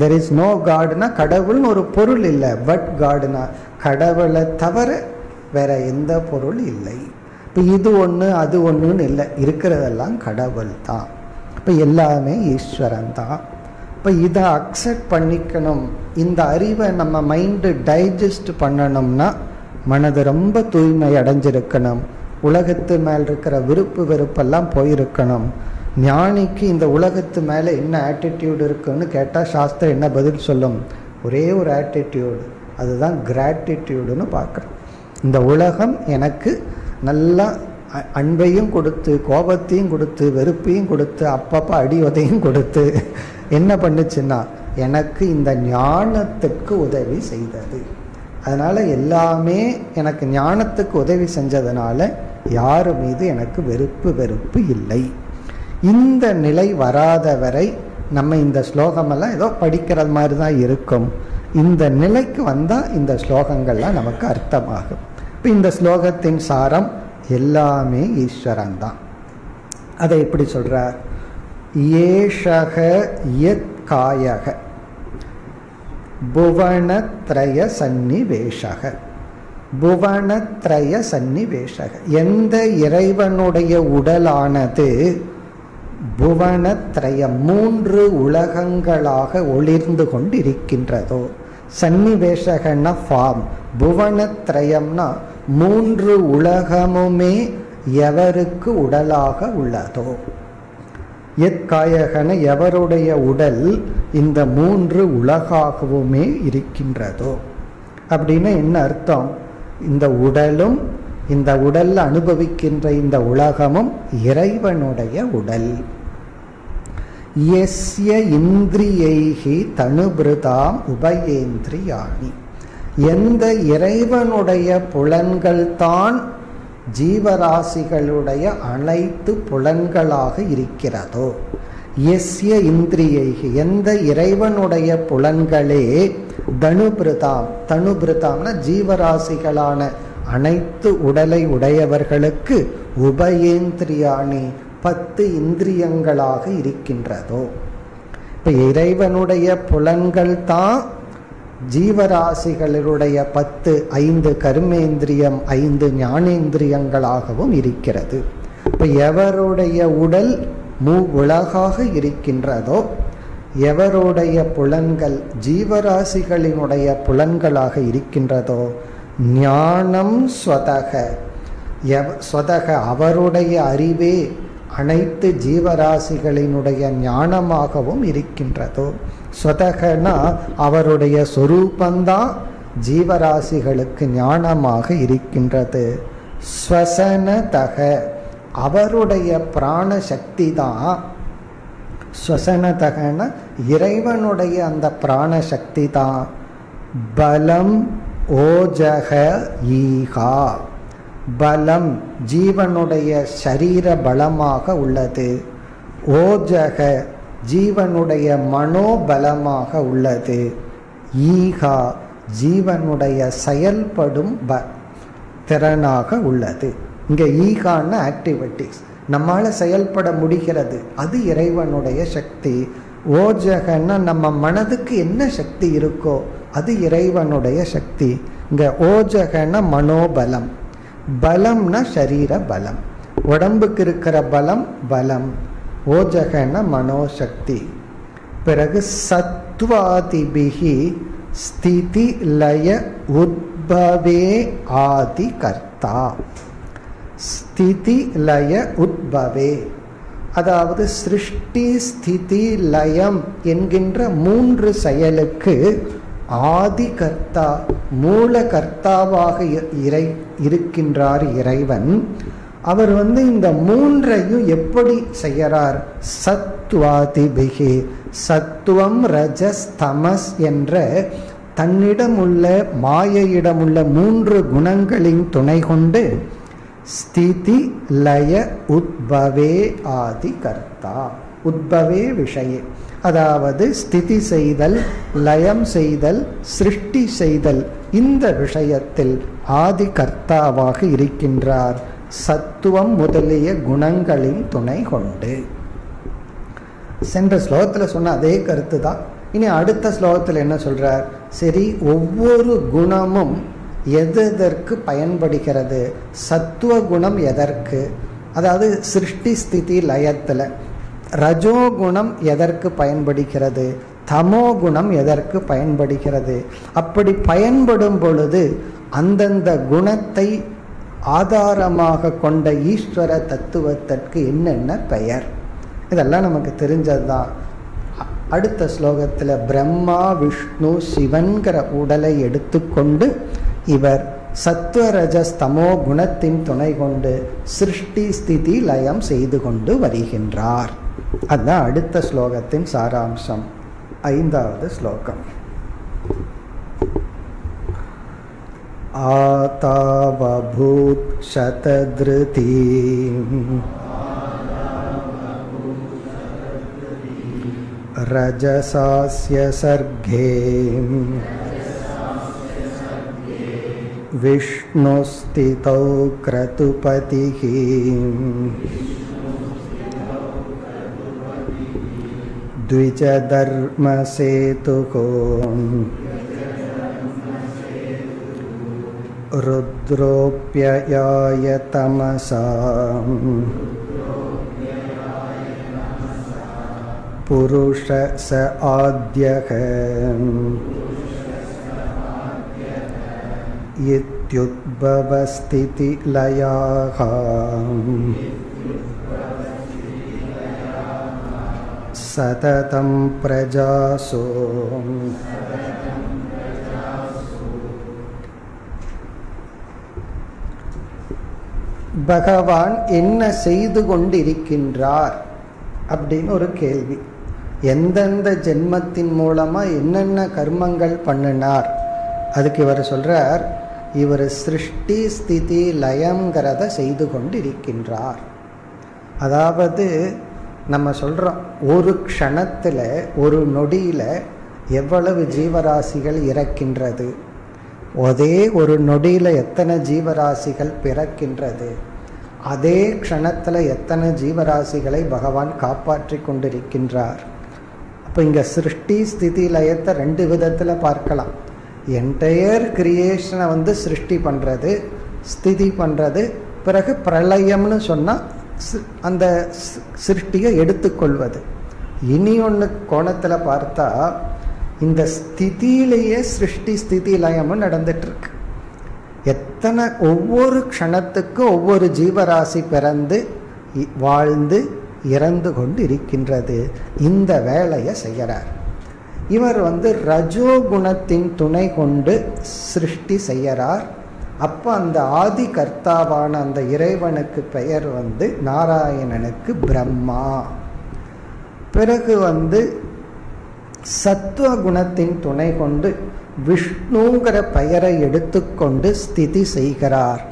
A: தெர் இஸ் நோ காட்னா கடவுள்னு ஒரு பொருள் இல்லை பட் காட்னா கடவுளை தவிர வேற எந்த பொருள் இல்லை இப்போ இது ஒன்று அது ஒன்றுன்னு இல்லை இருக்கிறதெல்லாம் கடவுள் தான் இப்போ எல்லாமே ஈஸ்வரன் தான் இப்போ இதை அக்செப்ட் பண்ணிக்கணும் இந்த அறிவை நம்ம மைண்டு டைஜஸ்ட் பண்ணணும்னா மனது ரொம்ப தூய்மை அடைஞ்சிருக்கணும் உலகத்து மேல் இருக்கிற விருப்பு வெறுப்பெல்லாம் போயிருக்கணும் ஞானிக்கு இந்த உலகத்து மேலே என்ன ஆட்டிடியூடு இருக்குன்னு கேட்டால் சாஸ்திரம் என்ன பதில் சொல்லும் ஒரே ஒரு ஆட்டிடியூடு அதுதான் கிராட்டிடியூடுன்னு பார்க்குறோம் இந்த உலகம் எனக்கு நல்லா அன்பையும் கொடுத்து கோபத்தையும் கொடுத்து வெறுப்பையும் கொடுத்து அப்பப்போ அடிவதையும் கொடுத்து என்ன பண்ணுச்சுன்னா எனக்கு இந்த ஞானத்துக்கு உதவி செய்தது அதனால் எல்லாமே எனக்கு ஞானத்துக்கு உதவி செஞ்சதுனால யார் மீது எனக்கு வெறுப்பு வெறுப்பு இல்லை இந்த நிலை வராத வரை நம்ம இந்த ஸ்லோகமெல்லாம் ஏதோ படிக்கிற மாதிரி தான் இருக்கும் இந்த நிலைக்கு வந்தால் இந்த ஸ்லோகங்கள்லாம் நமக்கு அர்த்தமாகும் இப்போ இந்த ஸ்லோகத்தின் சாரம் எல்லாமே ஈஸ்வரன் தான் அதை எப்படி சொல்கிறார் ஏஷக யத் காயக புவனத்ரய சந்நிவேஷக புவனத்ரய சந்நிவேஷக எந்த இறைவனுடைய உடலானது புவனத்ரய மூன்று உலகங்களாக ஒளிர்ந்து கொண்டு இருக்கின்றதோ சன்னிவேஷகன்னா ஃபார்ம் புவனத்ரயம்னா மூன்று உலகமுமே எவருக்கு உடலாக உள்ளதோ எக்காயகன எவருடைய உடல் இந்த மூன்று உலகாகவுமே இருக்கின்றதோ அப்படின்னு என்ன அர்த்தம் இந்த உடலும் இந்த உடல்ல அனுபவிக்கின்ற இந்த உலகமும் இறைவனுடைய உடல் எஸ்ய இந்திரியைகி தனுபிருதாம் உபயேந்திரியாணி எந்த இறைவனுடைய புலன்கள் தான் ஜீவராசிகளுடைய அனைத்து புலன்களாக இருக்கிறதோ எஸ்ய இந்திரியை எந்த இறைவனுடைய புலன்களே தனுபிருதாம் தனுபிருதாம்னா ஜீவராசிகளான அனைத்து உடலை உடையவர்களுக்கு உபயேந்திரியாணி பத்து இந்திரியங்களாக இருக்கின்றதோ இப்போ இறைவனுடைய புலன்கள் தான் ஜீவராசிகளுடைய பத்து ஐந்து கர்மேந்திரியம் ஐந்து ஞானேந்திரியங்களாகவும் இருக்கிறது இப்போ எவருடைய உடல் மூ உலகாக இருக்கின்றதோ எவருடைய புலன்கள் ஜீவராசிகளினுடைய புலன்களாக இருக்கின்றதோ ஞானம் ஸ்வதக எவ ஸ்வதக அவருடைய அறிவே அனைத்து ஜீவராசிகளினுடைய ஞானமாகவும் இருக்கின்றதோ ஸ்வதகனா அவருடைய சொரூபந்தான் ஜீவராசிகளுக்கு ஞானமாக இருக்கின்றது ஸ்வசனதக அவருடைய பிராண சக்தி தான் ஸ்வசனதகன இறைவனுடைய அந்த பிராண சக்தி தான் பலம் ஓஜக ஈகா பலம் ஜீவனுடைய சரீர பலமாக உள்ளது ஓஜக ஜீவனுடைய மனோபலமாக உள்ளது ஈகா ஜீவனுடைய செயல்படும் ப திறனாக உள்ளது இங்கே ஈகான ஆக்டிவிட்டிஸ் நம்மளால் செயல்பட முடிகிறது அது இறைவனுடைய சக்தி ஓஜகன்னா நம்ம மனதுக்கு என்ன சக்தி இருக்கோ அது இறைவனுடைய சக்தி இங்கே ஓஜகன மனோபலம் பலம்னா சரீர பலம் உடம்புக்கு இருக்கிற பலம் பலம் ஓஜகன மனோசக்தி பிறகு சத்வாதிபிகி ஸ்திதி லய உத்பவே ஆதி கர்த்தா ஸ்திதி லய உத்பவே அதாவது சிருஷ்டி ஸ்திதி லயம் என்கின்ற மூன்று செயலுக்கு ஆதி கர்த்தா மூல கர்த்தாவாக இறை இருக்கின்றார் இறைவன் அவர் வந்து இந்த மூன்றையும் எப்படி செய்கிறார் சத்வாதி பிகி சத்துவம் ரஜஸ் தமஸ் என்ற தன்னிடமுள்ள மாயையிடமுள்ள மூன்று குணங்களின் துணை கொண்டு ஸ்திதி லய உத்பவே ஆதி கர்த்தா உத்பவே விஷய அதாவது ஸ்திதி செய்தல் லயம் செய்தல் சிருஷ்டி செய்தல் இந்த விஷயத்தில் ஆதி கர்த்தாவாக இருக்கின்றார் சத்துவம் முதலிய குணங்களின் துணை கொண்டு சென்ற ஸ்லோகத்தில் சொன்ன அதே கருத்து தான் இனி அடுத்த ஸ்லோகத்தில் என்ன சொல்றார் சரி ஒவ்வொரு குணமும் எது எதற்கு பயன்படுகிறது சத்துவ குணம் எதற்கு அதாவது சிருஷ்டி ஸ்திதி லயத்தில் ரஜோகுணம் எதற்கு பயன்படுகிறது தமோ குணம் எதற்கு பயன்படுகிறது அப்படி பயன்படும் பொழுது அந்தந்த குணத்தை ஆதாரமாக கொண்ட ஈஸ்வர தத்துவத்திற்கு என்னென்ன பெயர் இதெல்லாம் நமக்கு தெரிஞ்சதுதான் அடுத்த ஸ்லோகத்தில் பிரம்மா விஷ்ணு சிவன்கிற உடலை எடுத்துக்கொண்டு இவர் சத்வரஜஸ்தமோ குணத்தின் துணை கொண்டு சிருஷ்டி ஸ்திதி லயம் செய்து கொண்டு வருகின்றார் அதுதான் அடுத்த ஸ்லோகத்தின் சாராம்சம் ஐந்தாவது ஸ்லோகம் आतावभूत् शतधृती रजसास्य सर्गे विष्णुस्थितौ क्रतुपतिः द्विजधर्मसेतुको रुद्रोऽप्ययाय तमसा पुरुष स आद्यः इत्युद्भवस्थितिलयाः सततं प्रजासो பகவான் என்ன செய்து கொண்டிருக்கின்றார் அப்படின்னு ஒரு கேள்வி எந்தெந்த ஜென்மத்தின் மூலமாக என்னென்ன கர்மங்கள் பண்ணினார் அதுக்கு இவர் சொல்கிறார் இவர் சிருஷ்டி ஸ்திதி லயங்கிறத செய்து கொண்டு இருக்கின்றார் அதாவது நம்ம சொல்கிறோம் ஒரு க்ஷணத்தில் ஒரு நொடியில் எவ்வளவு ஜீவராசிகள் இறக்கின்றது ஒரே ஒரு நொடியில் எத்தனை ஜீவராசிகள் பிறக்கின்றது அதே க்ஷணத்தில் எத்தனை ஜீவராசிகளை பகவான் காப்பாற்றி கொண்டிருக்கின்றார் அப்போ இங்கே சிருஷ்டி ஸ்திதி லயத்தை ரெண்டு விதத்தில் பார்க்கலாம் என்டையர் கிரியேஷனை வந்து சிருஷ்டி பண்ணுறது ஸ்திதி பண்ணுறது பிறகு பிரளயம்னு சொன்னால் அந்த சிருஷ்டியை எடுத்துக்கொள்வது இனி ஒன்று கோணத்தில் பார்த்தா இந்த ஸ்திதியிலேயே சிருஷ்டி ஸ்திதி லயமும் இருக்கு எத்தனை ஒவ்வொரு க்ஷணத்துக்கும் ஒவ்வொரு ஜீவராசி பிறந்து வாழ்ந்து இறந்து கொண்டு இருக்கின்றது இந்த வேலையை செய்கிறார் இவர் வந்து ரஜோகுணத்தின் துணை கொண்டு சிருஷ்டி செய்கிறார் அப்போ அந்த ஆதி கர்த்தாவான அந்த இறைவனுக்கு பெயர் வந்து நாராயணனுக்கு பிரம்மா பிறகு வந்து சத்துவ குணத்தின் துணை கொண்டு விஷ்ணுங்கிற பெயரை எடுத்துக்கொண்டு ஸ்திதி செய்கிறார்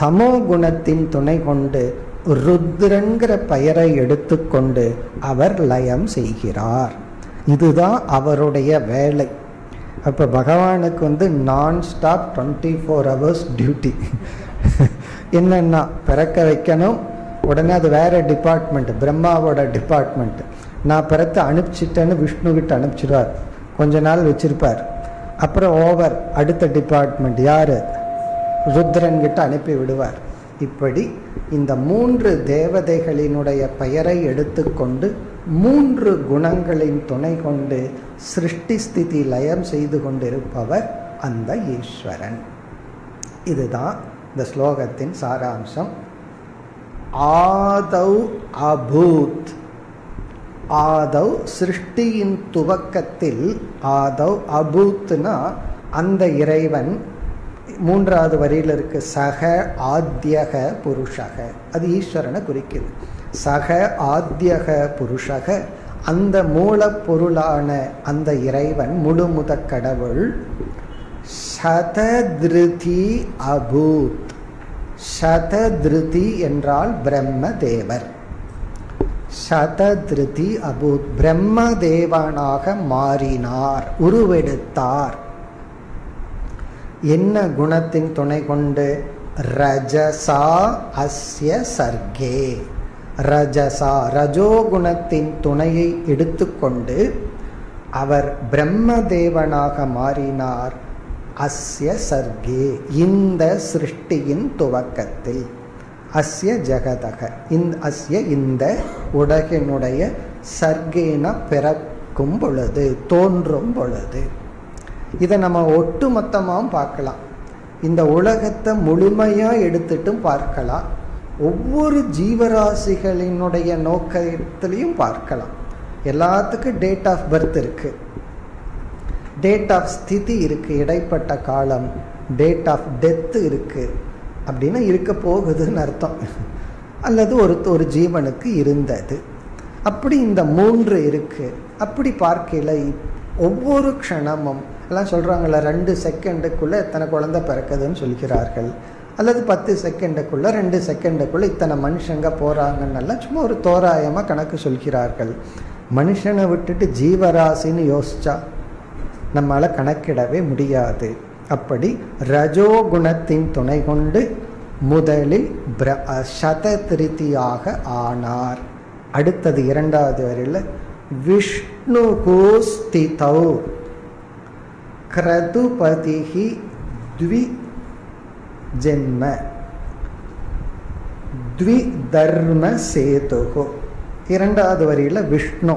A: தமோ குணத்தின் துணை கொண்டு ருத்ரங்கிற பெயரை எடுத்துக்கொண்டு அவர் லயம் செய்கிறார் இதுதான் அவருடைய வேலை அப்போ பகவானுக்கு வந்து நான் stop twenty four hours duty என்னென்னா பிறக்க வைக்கணும் உடனே அது வேற டிபார்ட்மெண்ட் பிரம்மாவோட டிபார்ட்மெண்ட் நான் பிறத்து அனுப்பிச்சிட்டேன்னு கிட்ட அனுப்பிச்சிடுவார் கொஞ்ச நாள் வச்சிருப்பார் அப்புறம் ஓவர் அடுத்த டிபார்ட்மெண்ட் யார் ருத்ரன்கிட்ட அனுப்பி விடுவார் இப்படி இந்த மூன்று தேவதைகளினுடைய பெயரை எடுத்துக்கொண்டு மூன்று குணங்களின் துணை கொண்டு சிருஷ்டி ஸ்திதி லயம் செய்து கொண்டிருப்பவர் அந்த ஈஸ்வரன் இதுதான் இந்த ஸ்லோகத்தின் சாராம்சம் ஆதௌ அபூத் ஆதவ் சிருஷ்டியின் துவக்கத்தில் ஆதவ் அபூத்னா அந்த இறைவன் மூன்றாவது வரியில் இருக்கு சக ஆத்தியக புருஷக அது ஈஸ்வரனை குறிக்குது சக ஆத்தியக புருஷக அந்த மூலப்பொருளான அந்த இறைவன் முழுமுத கடவுள் சததிருதி அபூத் சததிருதி என்றால் பிரம்ம தேவர் சததிருதி அபூத் பிரம்ம தேவனாக மாறினார் உருவெடுத்தார் என்ன குணத்தின் துணை கொண்டு ரஜசா அஸ்ய சர்கே ரஜசா ரஜோகுணத்தின் துணையை எடுத்துக்கொண்டு அவர் பிரம்ம தேவனாக மாறினார் அஸ்ய சர்கே இந்த சிருஷ்டியின் துவக்கத்தில் அஸ்ய ஜெகதக இந் அஸ்ய இந்த உலகினுடைய சர்க்கேன பிறக்கும் பொழுது தோன்றும் பொழுது இதை நம்ம ஒட்டுமொத்தமாகவும் பார்க்கலாம் இந்த உலகத்தை முழுமையாக எடுத்துட்டும் பார்க்கலாம் ஒவ்வொரு ஜீவராசிகளினுடைய நோக்கத்திலையும் பார்க்கலாம் எல்லாத்துக்கும் டேட் ஆஃப் பர்த் இருக்கு டேட் ஆஃப் ஸ்திதி இருக்கு இடைப்பட்ட காலம் டேட் ஆஃப் டெத்து இருக்குது அப்படின்னா இருக்க போகுதுன்னு அர்த்தம் அல்லது ஒரு ஒரு ஜீவனுக்கு இருந்தது அப்படி இந்த மூன்று இருக்குது அப்படி பார்க்கையில் ஒவ்வொரு க்ஷணமும் எல்லாம் சொல்கிறாங்கள ரெண்டு செகண்டுக்குள்ளே இத்தனை குழந்தை பிறக்குதுன்னு சொல்கிறார்கள் அல்லது பத்து செகண்டுக்குள்ளே ரெண்டு செகண்டுக்குள்ளே இத்தனை மனுஷங்க போறாங்கன்னு சும்மா ஒரு தோராயமாக கணக்கு சொல்கிறார்கள் மனுஷனை விட்டுட்டு ஜீவராசின்னு யோசிச்சா நம்மளால் கணக்கிடவே முடியாது அப்படி ரஜோகுணத்தின் துணை கொண்டு முதலில் பிர திருத்தியாக ஆனார் அடுத்தது இரண்டாவது வரையில் விஷ்ணு கோஸ்திதௌ கிரதுபதிகி த்வி ஜென்ம த்வி தர்ம சேதுகோ இரண்டாவது வரியில் விஷ்ணு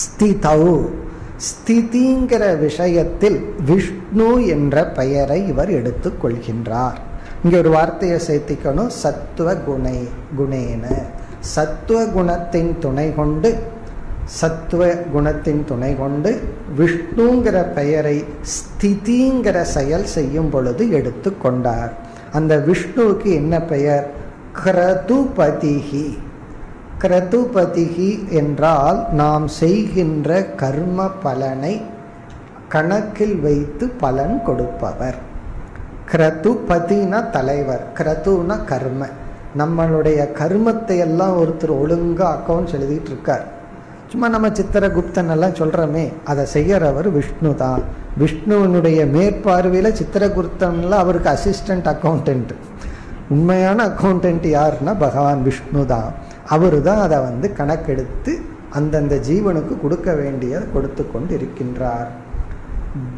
A: ஸ்திதௌ ஸ்திதிங்கிற விஷயத்தில் விஷ்ணு என்ற பெயரை இவர் எடுத்துக்கொள்கின்றார் இங்கே ஒரு வார்த்தையை சேர்த்திக்கணும் சத்துவ குணை குணேன சத்துவ குணத்தின் துணை கொண்டு சத்துவ குணத்தின் துணை கொண்டு விஷ்ணுங்கிற பெயரை ஸ்திதிங்கிற செயல் செய்யும் பொழுது எடுத்து கொண்டார் அந்த விஷ்ணுவுக்கு என்ன பெயர் கிரதுபதிகி கிரதுபதிகி என்றால் நாம் செய்கின்ற கர்ம பலனை கணக்கில் வைத்து பலன் கொடுப்பவர் கிரதுபதினா தலைவர் கிரதுனா கர்ம நம்மளுடைய கர்மத்தை எல்லாம் ஒருத்தர் ஒழுங்காக அக்கௌண்ட் எழுதிட்டு இருக்கார் சும்மா நம்ம சித்திரகுப்தன் எல்லாம் சொல்கிறோமே அதை செய்யறவர் விஷ்ணு தான் விஷ்ணுவனுடைய மேற்பார்வையில் சித்திரகுப்தனில் அவருக்கு அசிஸ்டண்ட் அக்கௌண்டன்ட் உண்மையான அக்கௌண்டன்ட் யாருன்னா பகவான் விஷ்ணு தான் அவர் தான் அதை வந்து கணக்கெடுத்து அந்தந்த ஜீவனுக்கு கொடுக்க வேண்டியதை கொடுத்து கொண்டு இருக்கின்றார்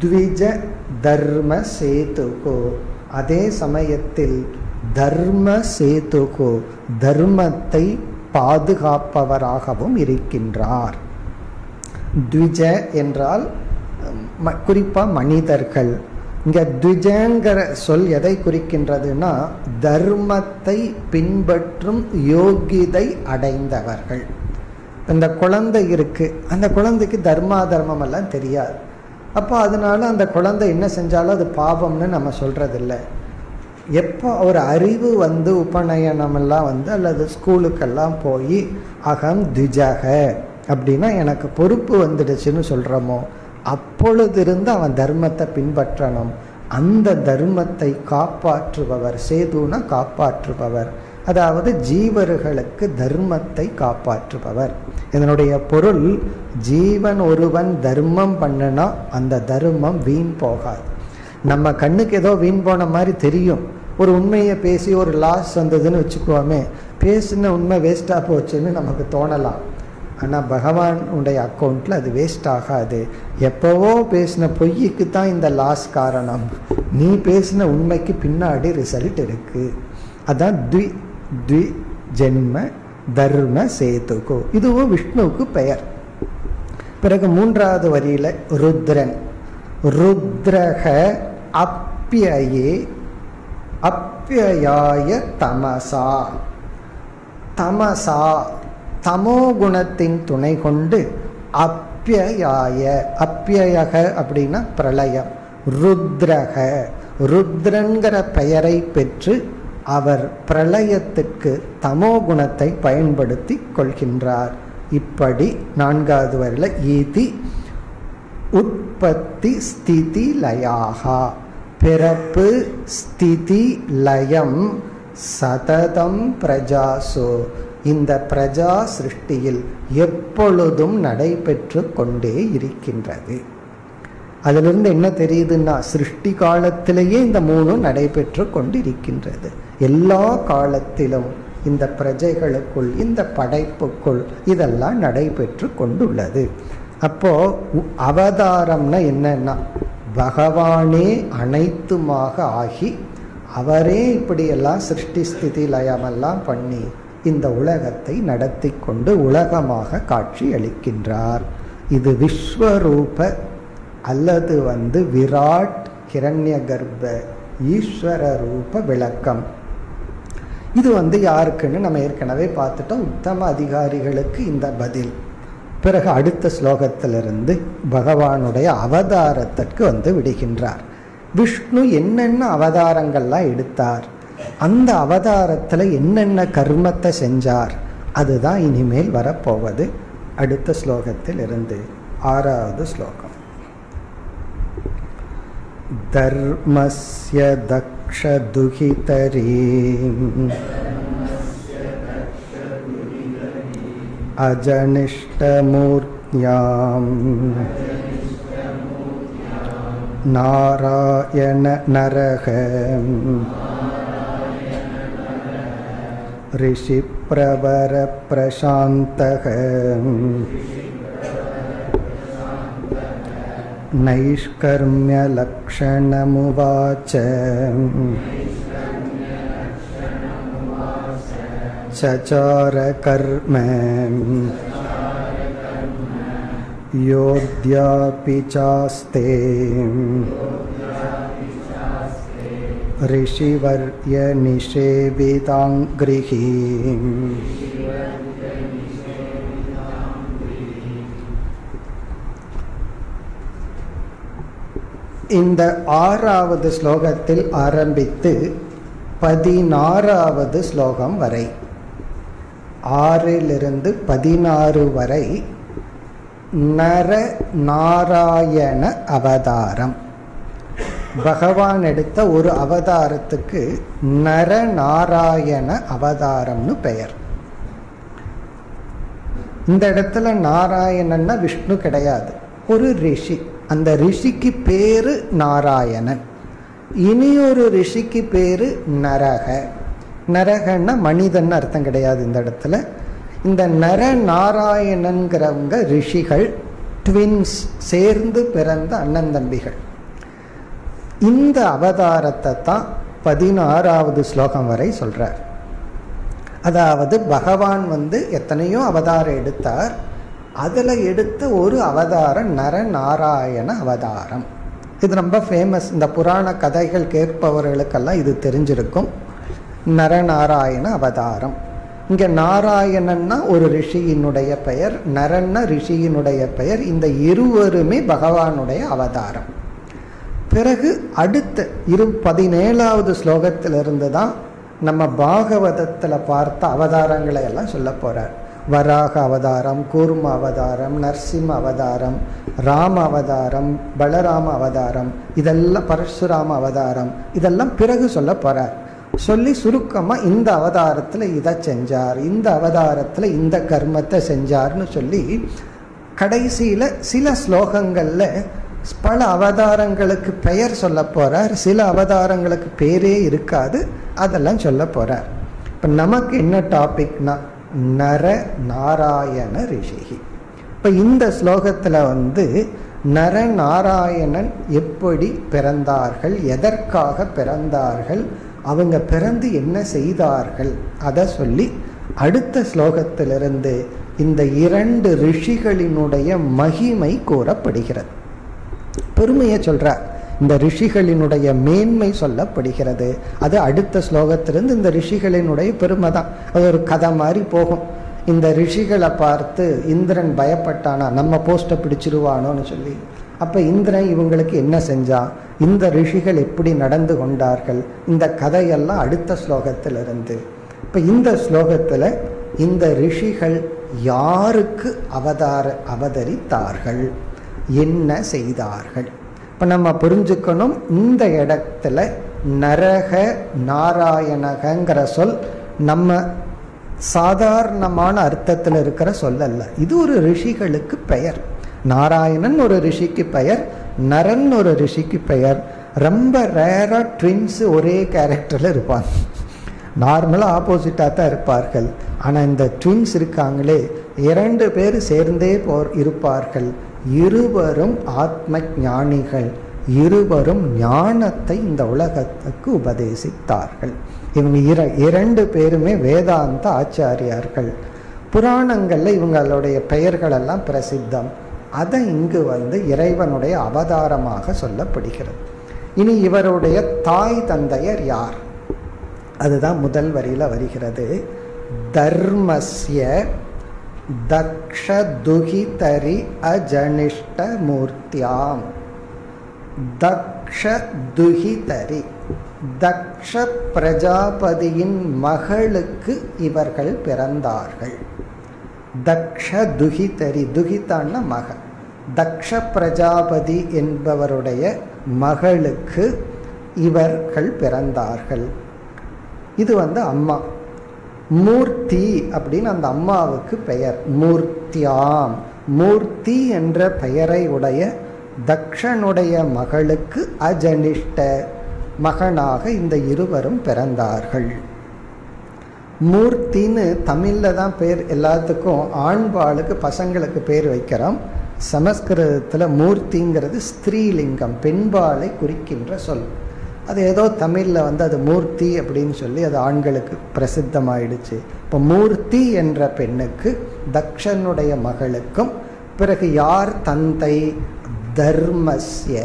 A: த்விஜ தர்ம சேத்துகோ அதே சமயத்தில் தர்ம சேத்துகோ தர்மத்தை பாதுகாப்பவராகவும் இருக்கின்றார் த்விஜ என்றால் குறிப்பாக மனிதர்கள் இங்க த்விஜங்கிற சொல் எதை குறிக்கின்றதுன்னா தர்மத்தை பின்பற்றும் யோகிதை அடைந்தவர்கள் அந்த குழந்தை இருக்கு அந்த குழந்தைக்கு தர்மா தர்மம் எல்லாம் தெரியாது அப்போ அதனால அந்த குழந்தை என்ன செஞ்சாலும் அது பாவம்னு நம்ம இல்லை எப்போ ஒரு அறிவு வந்து உபநயனமெல்லாம் வந்து அல்லது ஸ்கூலுக்கெல்லாம் போய் அகம் திஜக அப்படின்னா எனக்கு பொறுப்பு வந்துடுச்சுன்னு சொல்கிறோமோ அப்பொழுதிருந்து அவன் தர்மத்தை பின்பற்றணும் அந்த தர்மத்தை காப்பாற்றுபவர் சேதுனா காப்பாற்றுபவர் அதாவது ஜீவர்களுக்கு தர்மத்தை காப்பாற்றுபவர் இதனுடைய பொருள் ஜீவன் ஒருவன் தர்மம் பண்ணனா அந்த தர்மம் வீண் போகாது நம்ம கண்ணுக்கு ஏதோ வீண் போன மாதிரி தெரியும் ஒரு உண்மையை பேசி ஒரு லாஸ் வந்ததுன்னு வச்சுக்குவோமே பேசின உண்மை வேஸ்டாக போச்சுன்னு நமக்கு தோணலாம் ஆனால் பகவானுடைய அக்கௌண்ட்டில் அது வேஸ்ட் ஆகாது எப்போவோ பேசின பொய்யுக்கு தான் இந்த லாஸ் காரணம் நீ பேசின உண்மைக்கு பின்னாடி ரிசல்ட் இருக்கு அதான் த்வி த்வி ஜென்ம தர்ம சேதுகோ இதுவும் விஷ்ணுவுக்கு பெயர் பிறகு மூன்றாவது வரியில் ருத்ரன் ருத்ரக அப்பியே அப்பியாய தமசா தமசா தமோ குணத்தின் துணை கொண்டு அப்பியாய அப்பியக அப்படின்னா பிரளயம் ருத்ரக ருத்ரங்கிற பெயரை பெற்று அவர் பிரளயத்துக்கு தமோ குணத்தை பயன்படுத்தி கொள்கின்றார் இப்படி நான்காவது வரையில் ஈதி உற்பத்தி ஸ்திதி லயாகா பிறப்பு ஸ்திதி லயம் சததம் பிரஜாசோ இந்த பிரஜா சிருஷ்டியில் எப்பொழுதும் நடைபெற்று கொண்டே இருக்கின்றது அதிலிருந்து என்ன தெரியுதுன்னா சிருஷ்டி காலத்திலேயே இந்த மூணும் நடைபெற்று கொண்டிருக்கின்றது எல்லா காலத்திலும் இந்த பிரஜைகளுக்குள் இந்த படைப்புக்குள் இதெல்லாம் நடைபெற்று கொண்டுள்ளது அப்போ அவதாரம்னா என்னன்னா பகவானே அனைத்துமாக ஆகி அவரே இப்படியெல்லாம் சிருஷ்டி ஸ்திதி லயமெல்லாம் பண்ணி இந்த உலகத்தை நடத்தி கொண்டு உலகமாக காட்சி அளிக்கின்றார் இது விஸ்வரூப அல்லது வந்து விராட் கிரண்ய கர்ப்ப ஈஸ்வர ரூப விளக்கம் இது வந்து யாருக்குன்னு நம்ம ஏற்கனவே பார்த்துட்டோம் உத்தம அதிகாரிகளுக்கு இந்த பதில் பிறகு அடுத்த ஸ்லோகத்திலிருந்து பகவானுடைய அவதாரத்திற்கு வந்து விடுகின்றார் விஷ்ணு என்னென்ன அவதாரங்கள்லாம் எடுத்தார் அந்த அவதாரத்துல என்னென்ன கர்மத்தை செஞ்சார் அதுதான் இனிமேல் வரப்போவது அடுத்த ஸ்லோகத்தில் இருந்து ஆறாவது ஸ்லோகம் தர்மஸ்ய दक्षदुहितरीम् अजनिष्टमूर्त्याम् नारायण ऋषिप्रवरप्रशान्तः नैष्कर्म्यलक्षणमुवाच चचारकर्म योऽद्यापि चास्ते ऋषिवर्यनिषेविताङ्गृहीम् இந்த ஆறாவது ஸ்லோகத்தில் ஆரம்பித்து பதினாறாவது ஸ்லோகம் வரை ஆறிலிருந்து பதினாறு வரை நர நாராயண அவதாரம் பகவான் எடுத்த ஒரு அவதாரத்துக்கு நரநாராயண அவதாரம்னு பெயர் இந்த இடத்துல நாராயணன்னா விஷ்ணு கிடையாது ஒரு ரிஷி அந்த ரிஷிக்கு பேரு நாராயணன் இனி ஒரு ரிஷிக்கு பேரு நரக நரகன்னா மனிதன் அர்த்தம் கிடையாது இந்த இடத்துல இந்த நர நாராயணன்கிறவங்க ரிஷிகள் ட்வின்ஸ் சேர்ந்து பிறந்த அண்ணன் தம்பிகள் இந்த அவதாரத்தை தான் பதினாறாவது ஸ்லோகம் வரை சொல்கிறார் அதாவது பகவான் வந்து எத்தனையோ அவதாரம் எடுத்தார் அதில் எடுத்து ஒரு அவதாரம் நரநாராயண அவதாரம் இது ரொம்ப ஃபேமஸ் இந்த புராண கதைகள் கேட்பவர்களுக்கெல்லாம் இது தெரிஞ்சிருக்கும் நரநாராயண அவதாரம் இங்கே நாராயணன்னா ஒரு ரிஷியினுடைய பெயர் நரன்னா ரிஷியினுடைய பெயர் இந்த இருவருமே பகவானுடைய அவதாரம் பிறகு அடுத்த இரு பதினேழாவது ஸ்லோகத்திலிருந்து தான் நம்ம பாகவதத்தில் பார்த்த அவதாரங்களை எல்லாம் சொல்ல போகிறார் வராக அவதாரம் கூர்ம அவதாரம் நரசிம்ம அவதாரம் ராம அவதாரம் பலராம அவதாரம் இதெல்லாம் பரசுராம அவதாரம் இதெல்லாம் பிறகு சொல்ல போகிறார் சொல்லி சுருக்கமாக இந்த அவதாரத்தில் இதை செஞ்சார் இந்த அவதாரத்தில் இந்த கர்மத்தை செஞ்சார்னு சொல்லி கடைசியில் சில ஸ்லோகங்களில் பல அவதாரங்களுக்கு பெயர் சொல்ல போகிறார் சில அவதாரங்களுக்கு பேரே இருக்காது அதெல்லாம் சொல்ல போகிறார் இப்போ நமக்கு என்ன டாபிக்னா நர நாராயண ரிஷிகி இப்போ இந்த ஸ்லோகத்தில் வந்து நர நாராயணன் எப்படி பிறந்தார்கள் எதற்காக பிறந்தார்கள் அவங்க பிறந்து என்ன செய்தார்கள் அதை சொல்லி அடுத்த ஸ்லோகத்திலிருந்து இந்த இரண்டு ரிஷிகளினுடைய மகிமை கூறப்படுகிறது பெருமையை சொல்கிறார் இந்த ரிஷிகளினுடைய மேன்மை சொல்லப்படுகிறது அது அடுத்த ஸ்லோகத்திலிருந்து இந்த ரிஷிகளினுடைய பெருமை தான் அது ஒரு கதை மாதிரி போகும் இந்த ரிஷிகளை பார்த்து இந்திரன் பயப்பட்டானா நம்ம போஸ்ட்டை பிடிச்சிருவானோன்னு சொல்லி அப்போ இந்திரன் இவங்களுக்கு என்ன செஞ்சான் இந்த ரிஷிகள் எப்படி நடந்து கொண்டார்கள் இந்த கதையெல்லாம் அடுத்த ஸ்லோகத்திலிருந்து இப்போ இந்த ஸ்லோகத்தில் இந்த ரிஷிகள் யாருக்கு அவதார அவதரித்தார்கள் என்ன செய்தார்கள் இப்போ நம்ம புரிஞ்சுக்கணும் இந்த இடத்துல நரக நாராயணகங்கிற சொல் நம்ம சாதாரணமான அர்த்தத்தில் இருக்கிற சொல் அல்ல இது ஒரு ரிஷிகளுக்கு பெயர் நாராயணன் ஒரு ரிஷிக்கு பெயர் நரன் ஒரு ரிஷிக்கு பெயர் ரொம்ப ரேராக ட்வின்ஸ் ஒரே கேரக்டரில் இருப்பாங்க நார்மலாக ஆப்போசிட்டாக தான் இருப்பார்கள் ஆனால் இந்த ட்வின்ஸ் இருக்காங்களே இரண்டு பேர் சேர்ந்தே போர் இருப்பார்கள் இருவரும் ஆத்ம ஞானிகள் இருவரும் ஞானத்தை இந்த உலகத்துக்கு உபதேசித்தார்கள் இவங்க இரண்டு பேருமே வேதாந்த ஆச்சாரியார்கள் புராணங்களில் இவங்களுடைய பெயர்களெல்லாம் பிரசித்தம் அதை இங்கு வந்து இறைவனுடைய அவதாரமாக சொல்லப்படுகிறது இனி இவருடைய தாய் தந்தையர் யார் அதுதான் முதல் வரியில் வருகிறது தர்மஸ்ய அஜனிஷ்ட மூர்த்தியாம் தக்ஷதுஹிதரி தக்ஷ பிரஜாபதியின் மகளுக்கு இவர்கள் பிறந்தார்கள் தக்ஷ துஹிதரி துஹிதான மகள் தக்ஷ பிரஜாபதி என்பவருடைய மகளுக்கு இவர்கள் பிறந்தார்கள் இது வந்து அம்மா மூர்த்தி அப்படின்னு அந்த அம்மாவுக்கு பெயர் மூர்த்தியாம் மூர்த்தி என்ற பெயரை உடைய தக்ஷனுடைய மகளுக்கு அஜனிஷ்ட மகனாக இந்த இருவரும் பிறந்தார்கள் மூர்த்தின்னு தமிழில் தான் பேர் எல்லாத்துக்கும் ஆண்பாளுக்கு பசங்களுக்கு பேர் வைக்கிறோம் சமஸ்கிருதத்தில் மூர்த்திங்கிறது ஸ்திரீலிங்கம் பெண்பாலை குறிக்கின்ற சொல் அது ஏதோ தமிழில் வந்து அது மூர்த்தி அப்படின்னு சொல்லி அது ஆண்களுக்கு பிரசித்தமாயிடுச்சு இப்போ மூர்த்தி என்ற பெண்ணுக்கு தக்ஷனுடைய மகளுக்கும் பிறகு யார் தந்தை தர்மஸ்ய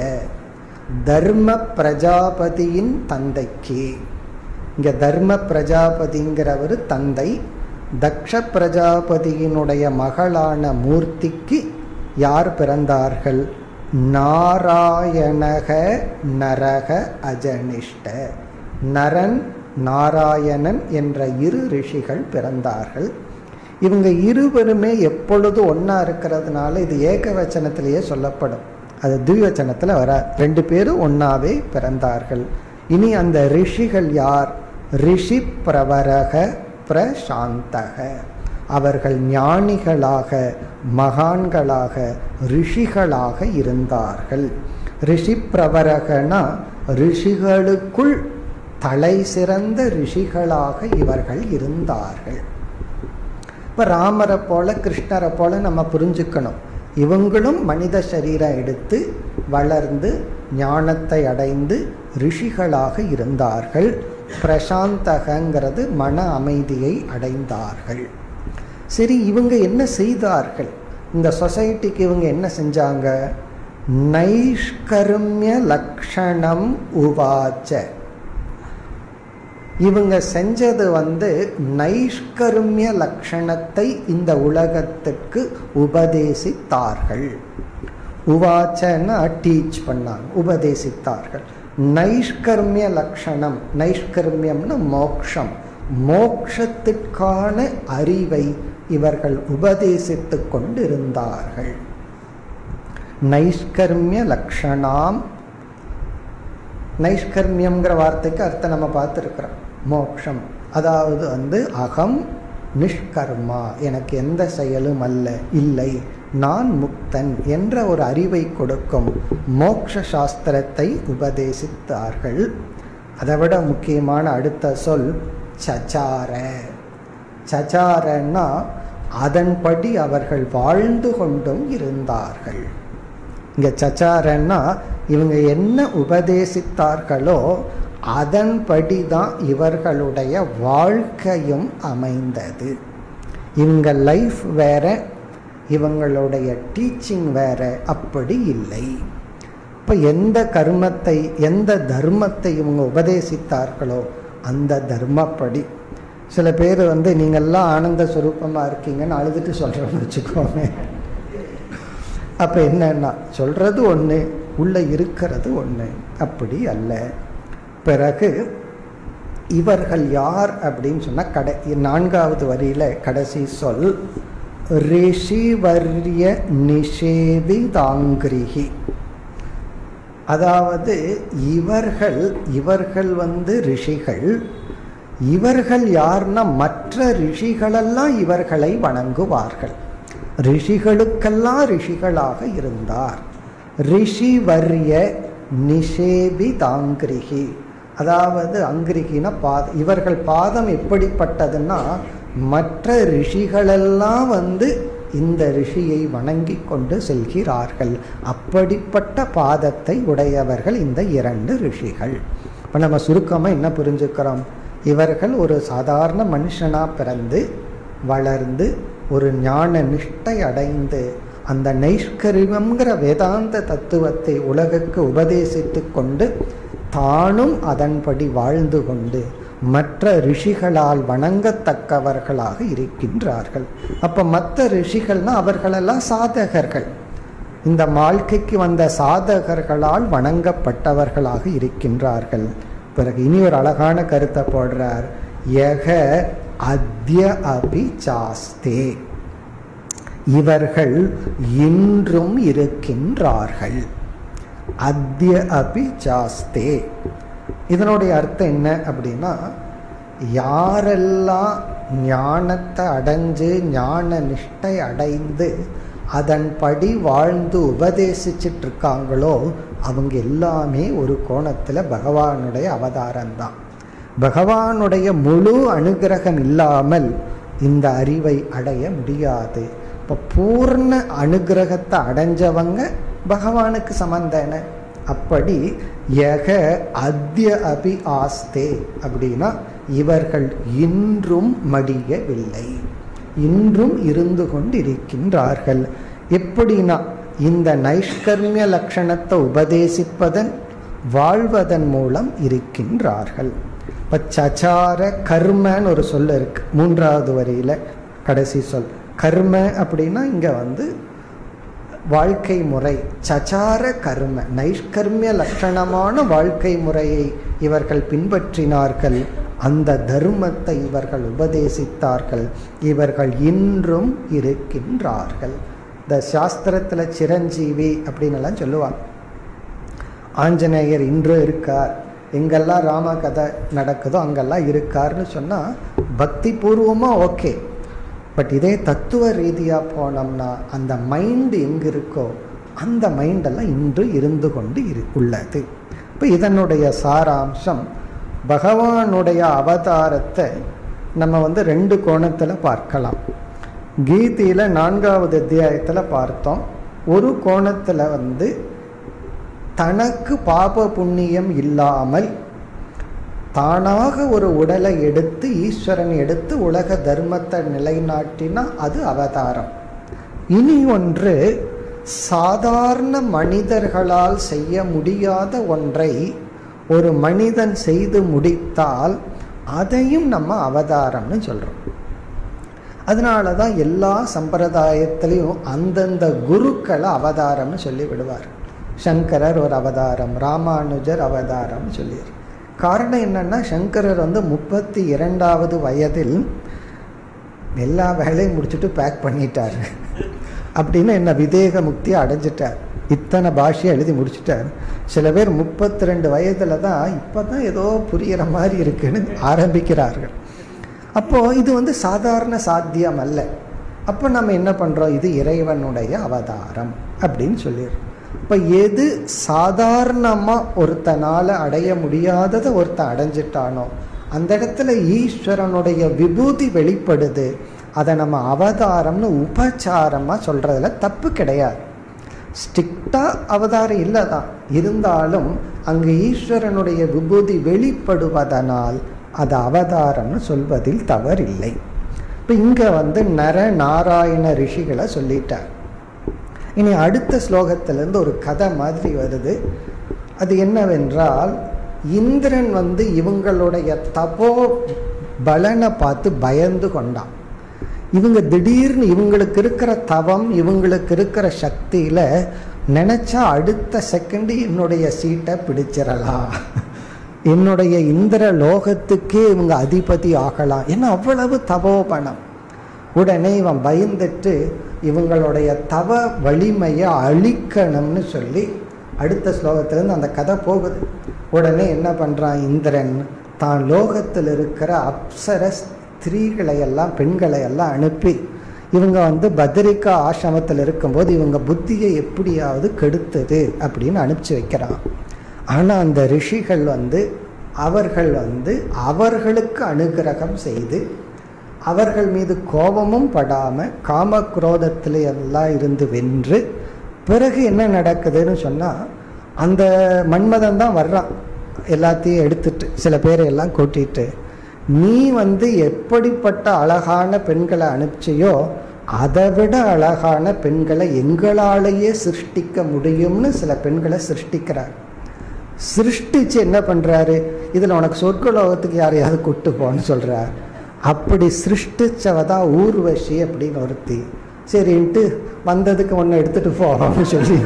A: தர்ம பிரஜாபதியின் தந்தைக்கு இங்கே தர்ம பிரஜாபதிங்கிறவர் தந்தை தக்ஷ பிரஜாபதியினுடைய மகளான மூர்த்திக்கு யார் பிறந்தார்கள் நாராயணக நரக அஜனிஷ்ட நரன் நாராயணன் என்ற இரு ரிஷிகள் பிறந்தார்கள் இவங்க இருவருமே எப்பொழுது ஒன்றா இருக்கிறதுனால இது ஏக வச்சனத்திலேயே சொல்லப்படும் அது திவ்யவச்சனத்தில் வர ரெண்டு பேரும் ஒன்றாவே பிறந்தார்கள் இனி அந்த ரிஷிகள் யார் ரிஷி பிரவரக பிரசாந்தக அவர்கள் ஞானிகளாக மகான்களாக ரிஷிகளாக இருந்தார்கள் ரிஷி பிரவரகனா ரிஷிகளுக்குள் தலை சிறந்த ரிஷிகளாக இவர்கள் இருந்தார்கள் இப்போ ராமரை போல கிருஷ்ணரை போல நம்ம புரிஞ்சுக்கணும் இவங்களும் மனித சரீரம் எடுத்து வளர்ந்து ஞானத்தை அடைந்து ரிஷிகளாக இருந்தார்கள் பிரசாந்தகங்கிறது மன அமைதியை அடைந்தார்கள் சரி இவங்க என்ன செய்தார்கள் இந்த சொசைட்டிக்கு இவங்க என்ன செஞ்சாங்க நைஷ்கர்மிய லக்ஷணம் உவாச்ச இவங்க செஞ்சது வந்து நைஷ்கர்மிய லக்ஷணத்தை இந்த உலகத்துக்கு உபதேசித்தார்கள் உவாச்சன்னா டீச் பண்ணாங்க உபதேசித்தார்கள் நைஷ்கர்மிய லக்ஷணம் நைஷ்கர்மியம்னு மோக்ஷம் மோக்ஷத்திற்கான அறிவை இவர்கள் உபதேசித்து கொண்டிருந்தார்கள் நைஷ்கர்மிய லக்ஷணாம் நைஷ்கர்மியம்ங்கிற வார்த்தைக்கு அர்த்தம் நம்ம பார்த்துருக்குறோம் மோக்ஷம் அதாவது வந்து அகம் நிஷ்கர்மா எனக்கு எந்த செயலும் அல்ல இல்லை நான் முக்தன் என்ற ஒரு அறிவை கொடுக்கும் மோக்ஷ சாஸ்திரத்தை உபதேசித்தார்கள் அதை விட முக்கியமான அடுத்த சொல் சச்சார சச்சாரன்னா அதன்படி அவர்கள் வாழ்ந்து கொண்டும் இருந்தார்கள் இங்கே சச்சாரன்னா இவங்க என்ன உபதேசித்தார்களோ அதன்படி தான் இவர்களுடைய வாழ்க்கையும் அமைந்தது இவங்க லைஃப் வேற இவங்களுடைய டீச்சிங் வேற அப்படி இல்லை இப்போ எந்த கர்மத்தை எந்த தர்மத்தை இவங்க உபதேசித்தார்களோ அந்த தர்மப்படி சில பேர் வந்து நீங்கள்லாம் ஆனந்த சுரூபமாக இருக்கீங்கன்னு அழுதுட்டு சொல்கிறோம்னு வச்சுக்கோமே அப்போ என்னன்னா சொல்கிறது ஒன்று உள்ளே இருக்கிறது ஒன்று அப்படி அல்ல பிறகு இவர்கள் யார் அப்படின்னு சொன்னால் கடை நான்காவது வரியில் கடைசி சொல் ரிஷிவர்ய தாங்கிரிகி அதாவது இவர்கள் இவர்கள் வந்து ரிஷிகள் இவர்கள் யார்னா மற்ற ரிஷிகளெல்லாம் இவர்களை வணங்குவார்கள் ரிஷிகளுக்கெல்லாம் ரிஷிகளாக இருந்தார் ரிஷி வரிய நிஷேபி தாங்கிரிகி அதாவது அங்கிரிகினா பாத இவர்கள் பாதம் எப்படிப்பட்டதுன்னா மற்ற ரிஷிகளெல்லாம் வந்து இந்த ரிஷியை வணங்கி கொண்டு செல்கிறார்கள் அப்படிப்பட்ட பாதத்தை உடையவர்கள் இந்த இரண்டு ரிஷிகள் இப்போ நம்ம சுருக்கமாக என்ன புரிஞ்சுக்கிறோம் இவர்கள் ஒரு சாதாரண மனுஷனாக பிறந்து வளர்ந்து ஒரு ஞான நிஷ்டை அடைந்து அந்த நைஷ்கரிமங்கிற வேதாந்த தத்துவத்தை உலகுக்கு உபதேசித்து கொண்டு தானும் அதன்படி வாழ்ந்து கொண்டு மற்ற ரிஷிகளால் வணங்கத்தக்கவர்களாக இருக்கின்றார்கள் அப்போ மற்ற ரிஷிகள்னால் அவர்களெல்லாம் சாதகர்கள் இந்த வாழ்க்கைக்கு வந்த சாதகர்களால் வணங்கப்பட்டவர்களாக இருக்கின்றார்கள் பிறகு இனி ஒரு அழகான கருத்தை போடுறார் எக அத்திய அபி சாஸ்தே இவர்கள் இன்றும் இருக்கின்றார்கள் அத்திய அபி சாஸ்தே இதனுடைய அர்த்தம் என்ன அப்படின்னா யாரெல்லாம் ஞானத்தை அடைஞ்சு ஞான நிஷ்டை அடைந்து அதன்படி வாழ்ந்து உபதேசிச்சிட்ருக்காங்களோ இருக்காங்களோ அவங்க எல்லாமே ஒரு கோணத்தில் பகவானுடைய அவதாரம்தான் பகவானுடைய முழு அனுகிரகம் இல்லாமல் இந்த அறிவை அடைய முடியாது இப்போ பூர்ண அனுகிரகத்தை அடைஞ்சவங்க பகவானுக்கு சமந்தன அப்படி எக அத்திய அபி ஆஸ்தே அப்படின்னா இவர்கள் இன்றும் மடியவில்லை இன்றும் இருந்து கொண்டிருக்கின்றார்கள் எப்படின்னா இந்த நைஷ்கர்மிய லட்சணத்தை உபதேசிப்பதன் வாழ்வதன் மூலம் இருக்கின்றார்கள் இப்ப சச்சார கர்மன்னு ஒரு சொல்ல இருக்கு மூன்றாவது வரியில கடைசி சொல் கர்ம அப்படின்னா இங்கே வந்து வாழ்க்கை முறை சச்சார கர்ம நைஷ்கர்மிய லட்சணமான வாழ்க்கை முறையை இவர்கள் பின்பற்றினார்கள் அந்த தர்மத்தை இவர்கள் உபதேசித்தார்கள் இவர்கள் இன்றும் இருக்கின்றார்கள் இந்த சாஸ்திரத்தில் சிரஞ்சீவி எல்லாம் சொல்லுவாங்க ஆஞ்சநேயர் இன்றும் இருக்கார் எங்கெல்லாம் ராம கதை நடக்குதோ அங்கெல்லாம் இருக்கார்னு சொன்னால் பக்தி பூர்வமாக ஓகே பட் இதே தத்துவ ரீதியாக போனோம்னா அந்த மைண்டு எங்கே இருக்கோ அந்த மைண்டெல்லாம் இன்று இருந்து கொண்டு இரு உள்ளது இப்போ இதனுடைய சாராம்சம் பகவானுடைய அவதாரத்தை நம்ம வந்து ரெண்டு கோணத்தில் பார்க்கலாம் கீதையில் நான்காவது அத்தியாயத்துல பார்த்தோம் ஒரு கோணத்தில் வந்து தனக்கு பாப புண்ணியம் இல்லாமல் தானாக ஒரு உடலை எடுத்து ஈஸ்வரன் எடுத்து உலக தர்மத்தை நிலைநாட்டினா அது அவதாரம் இனி ஒன்று சாதாரண மனிதர்களால் செய்ய முடியாத ஒன்றை ஒரு மனிதன் செய்து முடித்தால் அதையும் நம்ம அவதாரம்னு சொல்கிறோம் அதனால தான் எல்லா சம்பிரதாயத்திலையும் அந்தந்த குருக்களை அவதாரம்னு சொல்லி விடுவார் சங்கரர் ஒரு அவதாரம் ராமானுஜர் அவதாரம் சொல்லி காரணம் என்னன்னா சங்கரர் வந்து முப்பத்தி இரண்டாவது வயதில் எல்லா வேலையும் முடிச்சுட்டு பேக் பண்ணிட்டார் அப்படின்னு என்ன விதேக முக்தியை அடைஞ்சிட்டார் இத்தனை பாஷையை எழுதி முடிச்சுட்டார் சில பேர் முப்பத்தி ரெண்டு வயதில் தான் இப்போ தான் ஏதோ புரியிற மாதிரி இருக்குன்னு ஆரம்பிக்கிறார்கள் அப்போது இது வந்து சாதாரண சாத்தியம் அல்ல அப்போ நம்ம என்ன பண்ணுறோம் இது இறைவனுடைய அவதாரம் அப்படின்னு சொல்லிடுறோம் இப்போ எது சாதாரணமாக ஒருத்தனால் அடைய முடியாததை ஒருத்தன் அடைஞ்சிட்டானோ அந்த இடத்துல ஈஸ்வரனுடைய விபூதி வெளிப்படுது அதை நம்ம அவதாரம்னு உபச்சாரமாக சொல்கிறதுல தப்பு கிடையாது ஸ்ட்ரிக்டாக அவதாரம் இல்லை தான் இருந்தாலும் அங்கு ஈஸ்வரனுடைய விபூதி வெளிப்படுவதனால் அது அவதாரம்னு சொல்வதில் தவறில்லை இப்போ இங்கே வந்து நர நாராயண ரிஷிகளை சொல்லிட்டார் இனி அடுத்த ஸ்லோகத்திலேருந்து ஒரு கதை மாதிரி வருது அது என்னவென்றால் இந்திரன் வந்து இவங்களுடைய தபோ பலனை பார்த்து பயந்து கொண்டான் இவங்க திடீர்னு இவங்களுக்கு இருக்கிற தவம் இவங்களுக்கு இருக்கிற சக்தியில் நினச்சா அடுத்த செகண்டு என்னுடைய சீட்டை பிடிச்சிடலாம் என்னுடைய இந்திர லோகத்துக்கே இவங்க அதிபதி ஆகலாம் ஏன்னா அவ்வளவு தவோ பணம் உடனே இவன் பயந்துட்டு இவங்களுடைய தவ வலிமையை அழிக்கணும்னு சொல்லி அடுத்த ஸ்லோகத்திலேருந்து அந்த கதை போகுது உடனே என்ன பண்ணுறான் இந்திரன் தான் லோகத்தில் இருக்கிற அப்சர ஸ்திரீகளை எல்லாம் பெண்களை எல்லாம் அனுப்பி இவங்க வந்து பத்ரிகா ஆசிரமத்தில் இருக்கும்போது இவங்க புத்தியை எப்படியாவது கெடுத்தது அப்படின்னு அனுப்பிச்சு வைக்கிறான் ஆனால் அந்த ரிஷிகள் வந்து அவர்கள் வந்து அவர்களுக்கு அனுகிரகம் செய்து அவர்கள் மீது கோபமும் படாமல் காம குரோதத்தில் எல்லாம் இருந்து வென்று பிறகு என்ன நடக்குதுன்னு சொன்னால் அந்த மன்மதன் தான் வர்றான் எல்லாத்தையும் எடுத்துட்டு சில பேரை எல்லாம் கூட்டிகிட்டு நீ வந்து எப்படிப்பட்ட அழகான பெண்களை அனுப்பிச்சியோ அதை விட அழகான பெண்களை எங்களாலேயே சிருஷ்டிக்க முடியும்னு சில பெண்களை சிருஷ்டிக்கிறார் சிருஷ்டிச்சு என்ன பண்ணுறாரு இதில் உனக்கு சொர்க்கலோகத்துக்கு யாரையாவது கூட்டு போன்னு சொல்கிறார் அப்படி சிருஷ்டிச்சவ தான் அப்படின்னு ஒருத்தி சரின்ட்டு வந்ததுக்கு ஒன்று எடுத்துகிட்டு அப்படின்னு சொல்லி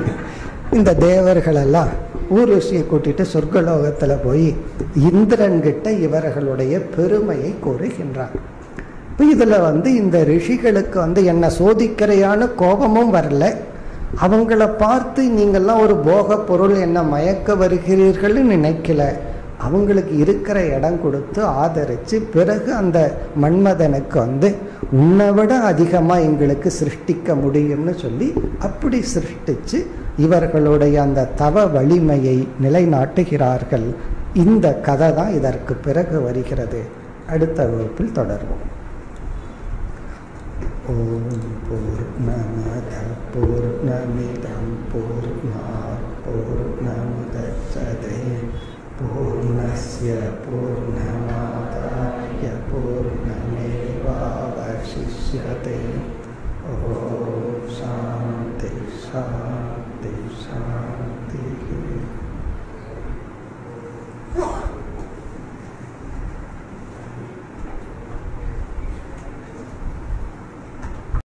A: இந்த தேவர்களெல்லாம் ஊர்வசியை கூட்டிட்டு சொர்க்கலோகத்தில் போய் இந்திரன்கிட்ட இவர்களுடைய பெருமையை கூறுகின்றார் இப்போ இதில் வந்து இந்த ரிஷிகளுக்கு வந்து என்னை சோதிக்கிறையான கோபமும் வரல அவங்கள பார்த்து நீங்கள்லாம் ஒரு போக பொருள் என்ன மயக்க வருகிறீர்கள்னு நினைக்கல அவங்களுக்கு இருக்கிற இடம் கொடுத்து ஆதரித்து பிறகு அந்த மன்மதனுக்கு வந்து உன்னை விட அதிகமாக எங்களுக்கு சிருஷ்டிக்க முடியும்னு சொல்லி அப்படி சிருஷ்டிச்சு இவர்களுடைய அந்த தவ வலிமையை நிலைநாட்டுகிறார்கள் இந்த கதை தான் இதற்கு பிறகு வருகிறது அடுத்த வகுப்பில் தொடர்வோம் ओम पूर्णमद पूर्णमिदं पूर्णात् पूर्णमुदच्यते पूर्णस्य पूर्ण